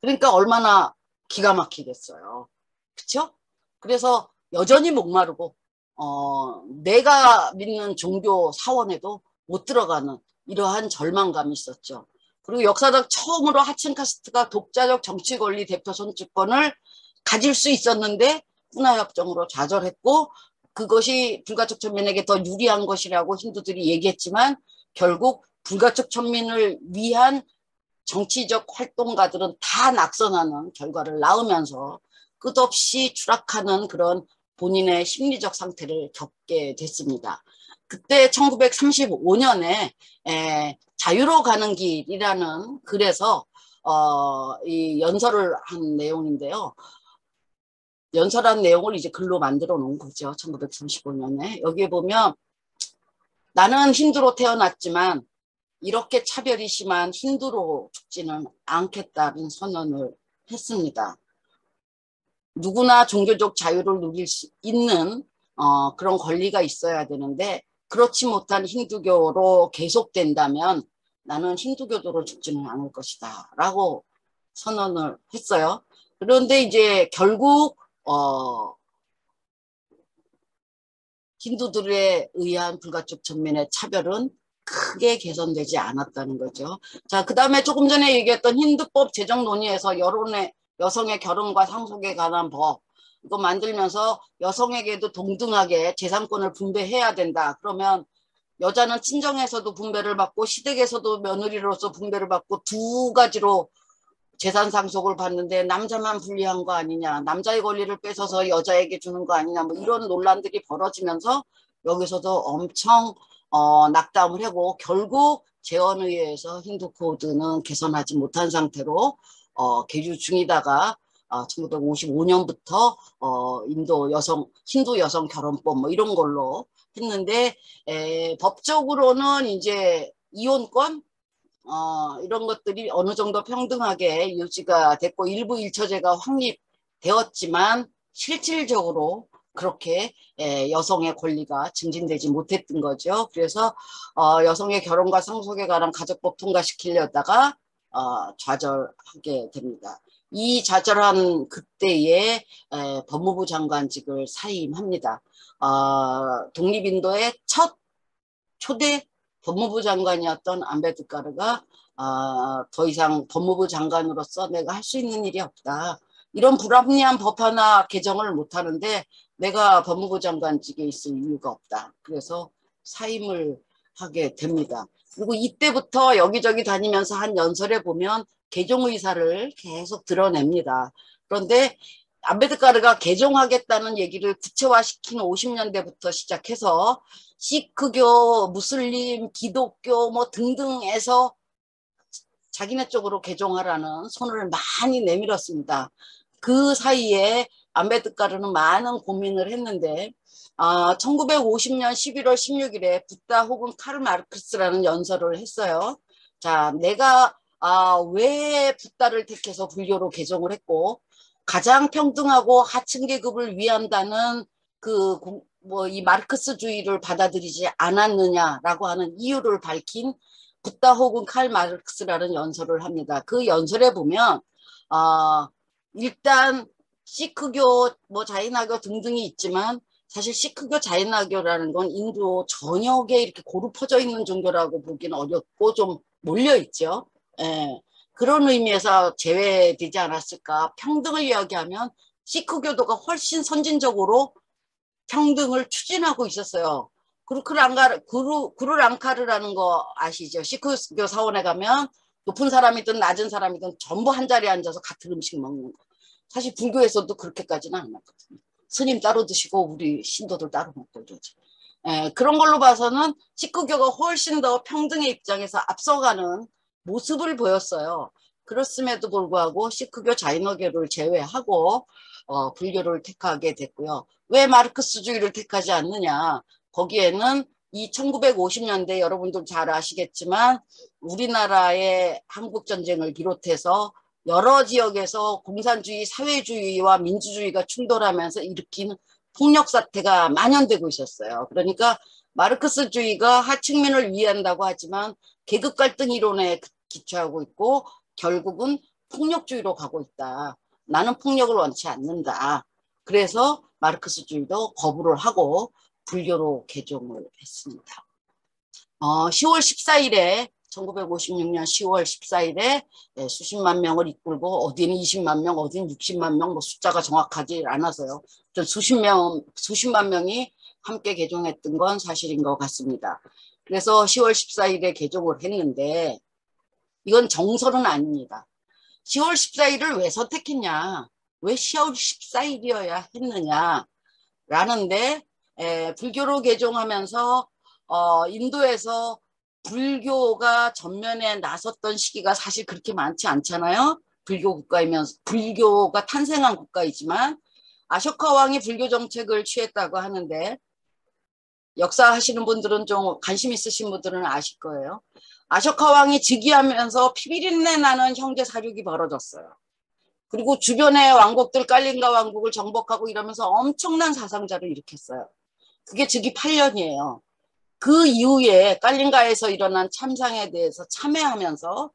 그러니까 얼마나 기가 막히겠어요. 그렇죠? 그래서 여전히 목마르고 어, 내가 믿는 종교 사원에도 못 들어가는 이러한 절망감이 있었죠. 그리고 역사적 처음으로 하층 카스트가 독자적 정치 권리 대표 선출권을 가질 수 있었는데 분화협정으로 좌절했고 그것이 불가촉 천민에게 더 유리한 것이라고 힌두들이 얘기했지만 결국 불가촉 천민을 위한 정치적 활동가들은 다 낙선하는 결과를 낳으면서 끝없이 추락하는 그런 본인의 심리적 상태를 겪게 됐습니다. 그때 1935년에 에, 자유로 가는 길이라는 글에서 어, 이 연설을 한 내용인데요. 연설한 내용을 이제 글로 만들어 놓은 거죠. 1935년에. 여기에 보면 나는 힌두로 태어났지만 이렇게 차별이 심한 힌두로 죽지는 않겠다는 선언을 했습니다. 누구나 종교적 자유를 누릴 수 있는 어, 그런 권리가 있어야 되는데 그렇지 못한 힌두교로 계속된다면 나는 힌두교도로 죽지는 않을 것이다 라고 선언을 했어요. 그런데 이제 결국 어, 힌두들에 의한 불가촉 전면의 차별은 크게 개선되지 않았다는 거죠. 자, 그 다음에 조금 전에 얘기했던 힌두법 제정 논의에서 여론의 여성의 결혼과 상속에 관한 법 이거 만들면서 여성에게도 동등하게 재산권을 분배해야 된다. 그러면 여자는 친정에서도 분배를 받고 시댁에서도 며느리로서 분배를 받고 두 가지로 재산 상속을 받는데 남자만 불리한 거 아니냐 남자의 권리를 뺏어서 여자에게 주는 거 아니냐 뭐 이런 논란들이 벌어지면서 여기서도 엄청 어, 낙담을 하고 결국 재원의회에서 힌두 코드는 개선하지 못한 상태로 어, 개주 중이다가 어, 1955년부터 어, 인도 여성 힌두 여성 결혼법 뭐 이런 걸로 했는데 에, 법적으로는 이제 이혼권 어, 이런 것들이 어느 정도 평등하게 유지가 됐고 일부 일처제가 확립되었지만 실질적으로 그렇게 에, 여성의 권리가 증진되지 못했던 거죠. 그래서 어, 여성의 결혼과 상속에 관한 가족법 통과시키려다가 어, 좌절하게 됩니다. 이 좌절한 그때에 에, 법무부 장관직을 사임합니다. 어, 독립인도의 첫 초대 법무부 장관이었던 안베드카르가 어, 더 이상 법무부 장관으로서 내가 할 수 있는 일이 없다. 이런 불합리한 법 하나 개정을 못하는데 내가 법무부 장관직에 있을 이유가 없다. 그래서 사임을 하게 됩니다. 그리고 이때부터 여기저기 다니면서 한 연설에 보면 개종 의사를 계속 드러냅니다. 그런데 안베드카르가 개종하겠다는 얘기를 구체화시킨 50년대부터 시작해서 시크교, 무슬림, 기독교 뭐 등등에서 자기네 쪽으로 개종하라는 손을 많이 내밀었습니다. 그 사이에 안베드카르는 많은 고민을 했는데 아, 1950년 11월 16일에 붓다 혹은 카르 마르크스라는 연설을 했어요. 자, 내가 아, 왜 붓다를 택해서 불교로 개종을 했고 가장 평등하고 하층 계급을 위한다는 그 뭐 이 마르크스주의를 받아들이지 않았느냐라고 하는 이유를 밝힌 붓다 혹은 칼 마르크스라는 연설을 합니다. 그 연설에 보면 아, 일단 시크교, 뭐 자이나교 등등이 있지만 사실 시크교, 자이나교라는 건 인도 전역에 이렇게 고루 퍼져 있는 종교라고 보기는 어렵고 좀 몰려 있죠. 예. 그런 의미에서 제외되지 않았을까. 평등을 이야기하면 시크교도가 훨씬 선진적으로 평등을 추진하고 있었어요. 그루크랑카, 그루, 그루랑카르라는 거 아시죠? 시크교 사원에 가면 높은 사람이든 낮은 사람이든 전부 한 자리에 앉아서 같은 음식 먹는 거. 사실 불교에서도 그렇게까지는 안 먹거든요. 스님 따로 드시고 우리 신도들 따로 먹고 이러지. 에, 그런 걸로 봐서는 식구교가 훨씬 더 평등의 입장에서 앞서가는 모습을 보였어요. 그렇음에도 불구하고 시크교 자이너교를 제외하고 어, 불교를 택하게 됐고요. 왜 마르크스주의를 택하지 않느냐. 거기에는 이 1950년대 여러분들 잘 아시겠지만 우리나라의 한국전쟁을 비롯해서 여러 지역에서 공산주의, 사회주의와 민주주의가 충돌하면서 일으킨 폭력 사태가 만연되고 있었어요. 그러니까 마르크스주의가 하층민을 위한다고 하지만 계급 갈등 이론에 기초하고 있고 결국은 폭력주의로 가고 있다. 나는 폭력을 원치 않는다. 그래서 마르크스주의도 거부를 하고 불교로 개종을 했습니다. 어, 10월 14일에 1956년 10월 14일에 수십만 명을 이끌고 어디는 20만 명, 어디는 60만 명, 뭐 숫자가 정확하지 않아서요. 수십 명, 수십만 명이 함께 개종했던 건 사실인 것 같습니다. 그래서 10월 14일에 개종을 했는데 이건 정설은 아닙니다. 10월 14일을 왜 선택했냐? 왜 10월 14일이어야 했느냐? 라는데 에, 불교로 개종하면서 어, 인도에서 불교가 전면에 나섰던 시기가 사실 그렇게 많지 않잖아요. 불교 국가이면서 불교가 탄생한 국가이지만 아쇼카 왕이 불교 정책을 취했다고 하는데 역사 하시는 분들은 좀 관심 있으신 분들은 아실 거예요. 아쇼카 왕이 즉위하면서 피비린내 나는 형제 사륙이 벌어졌어요. 그리고 주변의 왕국들 깔린가 왕국을 정복하고 이러면서 엄청난 사상자를 일으켰어요. 그게 즉위 8년이에요. 그 이후에 깔린가에서 일어난 참상에 대해서 참여하면서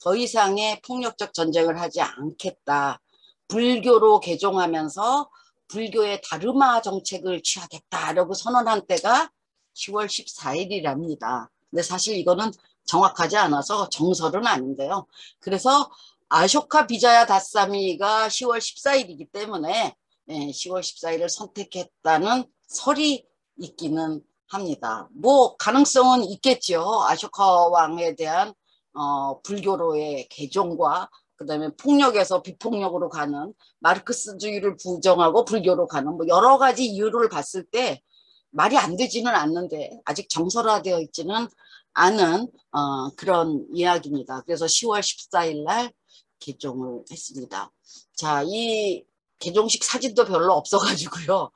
더 이상의 폭력적 전쟁을 하지 않겠다. 불교로 개종하면서 불교의 다르마 정책을 취하겠다라고 선언한 때가 10월 14일이랍니다. 근데 사실 이거는 정확하지 않아서 정설은 아닌데요. 그래서 아쇼카 비자야 다사미가 10월 14일이기 때문에 10월 예, 14일을 선택했다는 설이 있기는 합니다. 뭐 가능성은 있겠죠. 아쇼카 왕에 대한 어, 불교로의 개종과 그다음에 폭력에서 비폭력으로 가는 마르크스주의를 부정하고 불교로 가는 뭐 여러 가지 이유를 봤을 때 말이 안 되지는 않는데 아직 정설화되어 있지는 않은 어, 그런 이야기입니다. 그래서 10월 14일 날 개종을 했습니다. 자, 이 개종식 사진도 별로 없어가지고요.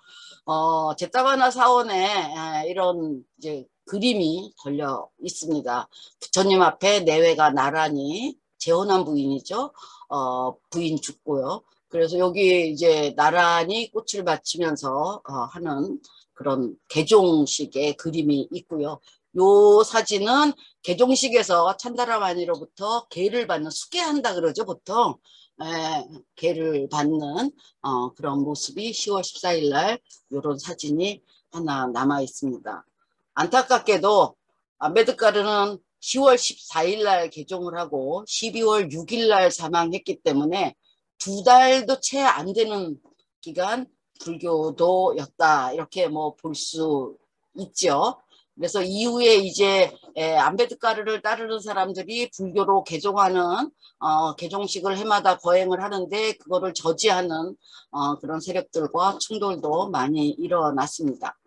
어, 제타바나 사원에 이런 이제 그림이 걸려 있습니다. 부처님 앞에 내외가 나란히 재혼한 부인이죠. 어, 부인 죽고요. 그래서 여기 이제 나란히 꽃을 바치면서 어, 하는 그런 개종식의 그림이 있고요. 요 사진은 개종식에서 찬다라마니로부터 개를 받는 수계한다 그러죠 보통 에, 개를 받는 어, 그런 모습이 10월 14일 날 이런 사진이 하나 남아 있습니다. 안타깝게도 안베드카르는 10월 14일 날 개종을 하고 12월 6일 날 사망했기 때문에 두 달도 채 안 되는 기간 불교도였다 이렇게 뭐 볼 수 있죠. 그래서 이후에 이제 안베드카르를 따르는 사람들이 불교로 개종하는 어, 개종식을 해마다 거행을 하는데 그거를 저지하는 어, 그런 세력들과 충돌도 많이 일어났습니다.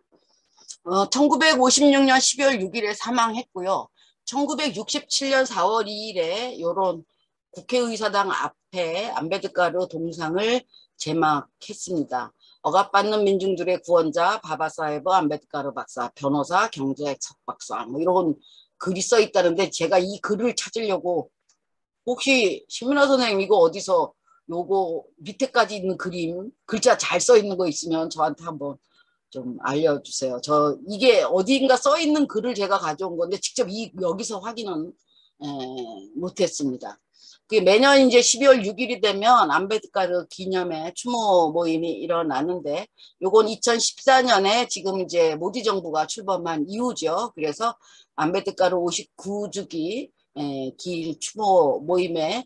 어, 1956년 12월 6일에 사망했고요. 1967년 4월 2일에 이런 국회의사당 앞에 안베드카르 동상을 제막했습니다. 억압받는 민중들의 구원자 바바사헤브 안베드카르 박사, 변호사, 경제학 박사 뭐 이런 글이 써 있다는데 제가 이 글을 찾으려고 혹시 신민아 선생님 이거 어디서 요거 밑에까지 있는 그림 글자 잘 써 있는 거 있으면 저한테 한번 좀 알려주세요. 저 이게 어디인가 써 있는 글을 제가 가져온 건데 직접 이 여기서 확인은 에, 못했습니다. 매년 이제 12월 6일이 되면 안베드카르 기념의 추모 모임이 일어나는데 요건 2014년에 지금 이제 모디 정부가 출범한 이후죠. 그래서 안베드카르 59주기 길 추모 모임에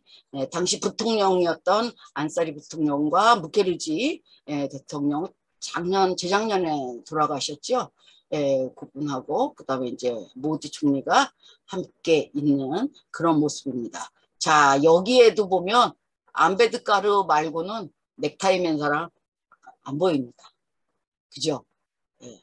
당시 부통령이었던 안사리 부통령과 무케르지 대통령 작년 재작년에 돌아가셨죠. 예, 그분하고 그다음에 이제 모디 총리가 함께 있는 그런 모습입니다. 자 여기에도 보면 안베드카르 말고는 넥타이 맨 사람 안 보입니다. 그죠? 예.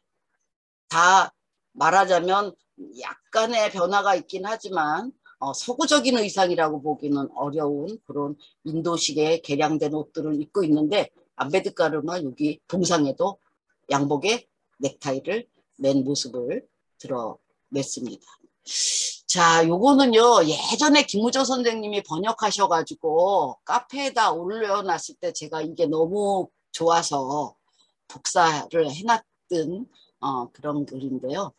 다 말하자면 약간의 변화가 있긴 하지만 어, 서구적인 의상이라고 보기는 어려운 그런 인도식의 개량된 옷들을 입고 있는데 안베드카르만 여기 동상에도 양복에 넥타이를 맨 모습을 드러냈습니다. 자, 요거는요, 예전에 김우정 선생님이 번역하셔가지고 카페에다 올려놨을 때 제가 이게 너무 좋아서 복사를 해놨던 어, 그런 글인데요.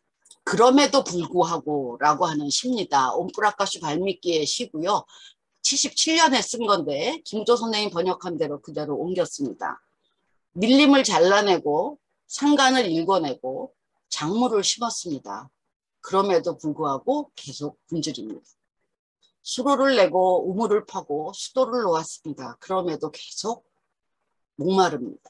그럼에도 불구하고 라고 하는 시입니다. 옴꾸라카슈 발미기의 시고요. 77년에 쓴 건데 김조 선생님 번역한 대로 그대로 옮겼습니다. 밀림을 잘라내고 상간을 읽어내고 작물을 심었습니다. 그럼에도 불구하고 계속 굶주립니다. 수로를 내고 우물을 파고 수도를 놓았습니다. 그럼에도 계속 목마릅니다.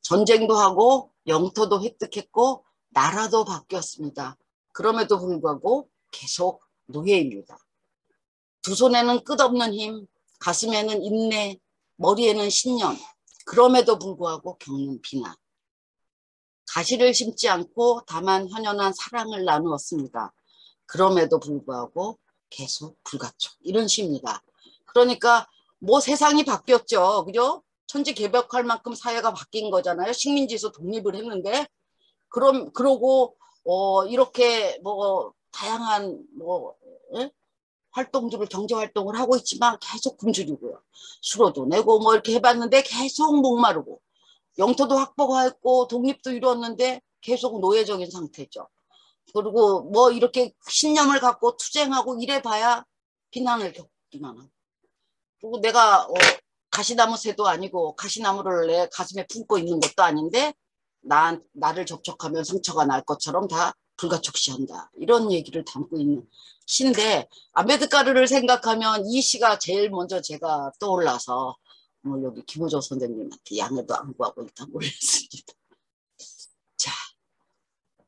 전쟁도 하고 영토도 획득했고 나라도 바뀌었습니다. 그럼에도 불구하고 계속 노예입니다. 두 손에는 끝없는 힘, 가슴에는 인내, 머리에는 신념, 그럼에도 불구하고 겪는 비난. 가시를 심지 않고 다만 현연한 사랑을 나누었습니다. 그럼에도 불구하고 계속 불가촉. 이런 시입니다. 그러니까 뭐 세상이 바뀌었죠. 그죠? 천지 개벽할 만큼 사회가 바뀐 거잖아요. 식민지에서 독립을 했는데 그럼 그러고 어 이렇게 뭐 다양한 뭐 예? 활동들을 경제 활동을 하고 있지만 계속 굶주리고요. 수로도 내고 뭐 이렇게 해봤는데 계속 목마르고 영토도 확보했고 독립도 이루었는데 계속 노예적인 상태죠. 그리고 뭐 이렇게 신념을 갖고 투쟁하고 이래봐야 비난을 겪기만 하고 그리고 내가 어, 가시나무 새도 아니고 가시나무를 내 가슴에 품고 있는 것도 아닌데 나, 나를 접촉하면 상처가 날 것처럼 다 불가촉시한다. 이런 얘기를 담고 있는 시인데 아메드카르를 생각하면 이 시가 제일 먼저 제가 떠올라서 뭐 여기 김호조 선생님한테 양해도 안 구하고 일단 올렸습니다. <laughs> 자,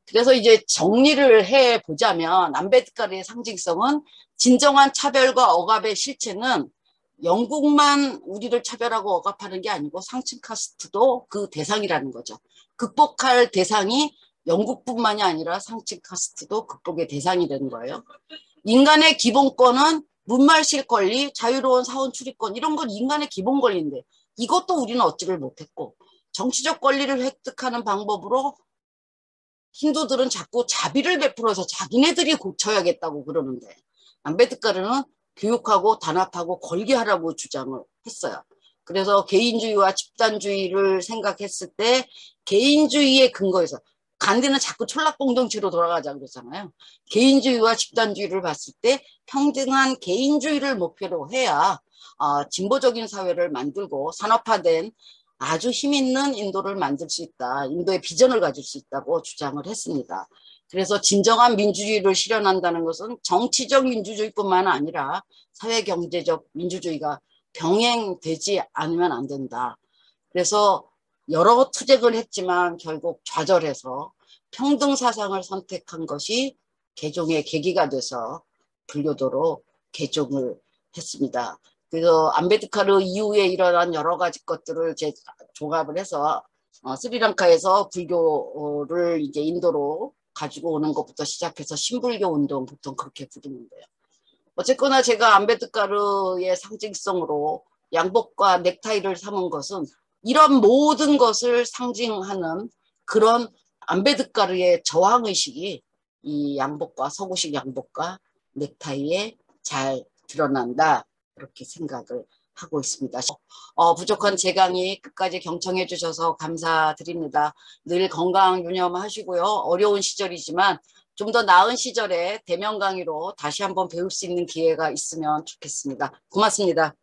그래서 이제 정리를 해 보자면 암베드카르의 상징성은 진정한 차별과 억압의 실체는 영국만 우리를 차별하고 억압하는 게 아니고 상층 카스트도 그 대상이라는 거죠. 극복할 대상이 영국뿐만이 아니라 상층 카스트도 극복의 대상이 되는 거예요. 인간의 기본권은 문말실 권리, 자유로운 사원 출입권 이런 건 인간의 기본 권리인데 이것도 우리는 얻지를 못했고 정치적 권리를 획득하는 방법으로 힌두들은 자꾸 자비를 베풀어서 자기네들이 고쳐야겠다고 그러는데 안베드카르는 교육하고 단합하고 걸게하라고 주장을 했어요. 그래서 개인주의와 집단주의를 생각했을 때 개인주의의 근거에서 간디는 자꾸 촌락공동체로 돌아가자 그랬잖아요. 개인주의와 집단주의를 봤을 때 평등한 개인주의를 목표로 해야 어, 진보적인 사회를 만들고 산업화된 아주 힘 있는 인도를 만들 수 있다. 인도의 비전을 가질 수 있다고 주장을 했습니다. 그래서 진정한 민주주의를 실현한다는 것은 정치적 민주주의뿐만 아니라 사회 경제적 민주주의가 병행되지 않으면 안 된다. 그래서 여러 투쟁을 했지만 결국 좌절해서 평등 사상을 선택한 것이 개종의 계기가 돼서 불교도로 개종을 했습니다. 그래서 안베드카르 이후에 일어난 여러 가지 것들을 제 종합을 해서 어, 스리랑카에서 불교를 이제 인도로 가지고 오는 것부터 시작해서 신불교 운동 보통 그렇게 부르는데요. 어쨌거나 제가 안베드카르의 상징성으로 양복과 넥타이를 삼은 것은 이런 모든 것을 상징하는 그런 안베드카르의 저항의식이 이 양복과 서구식 양복과 넥타이에 잘 드러난다 그렇게 생각을 하고 있습니다. 어, 부족한 제 강의 끝까지 경청해 주셔서 감사드립니다. 늘 건강 유념하시고요. 어려운 시절이지만 좀 더 나은 시절에 대면 강의로 다시 한번 배울 수 있는 기회가 있으면 좋겠습니다. 고맙습니다.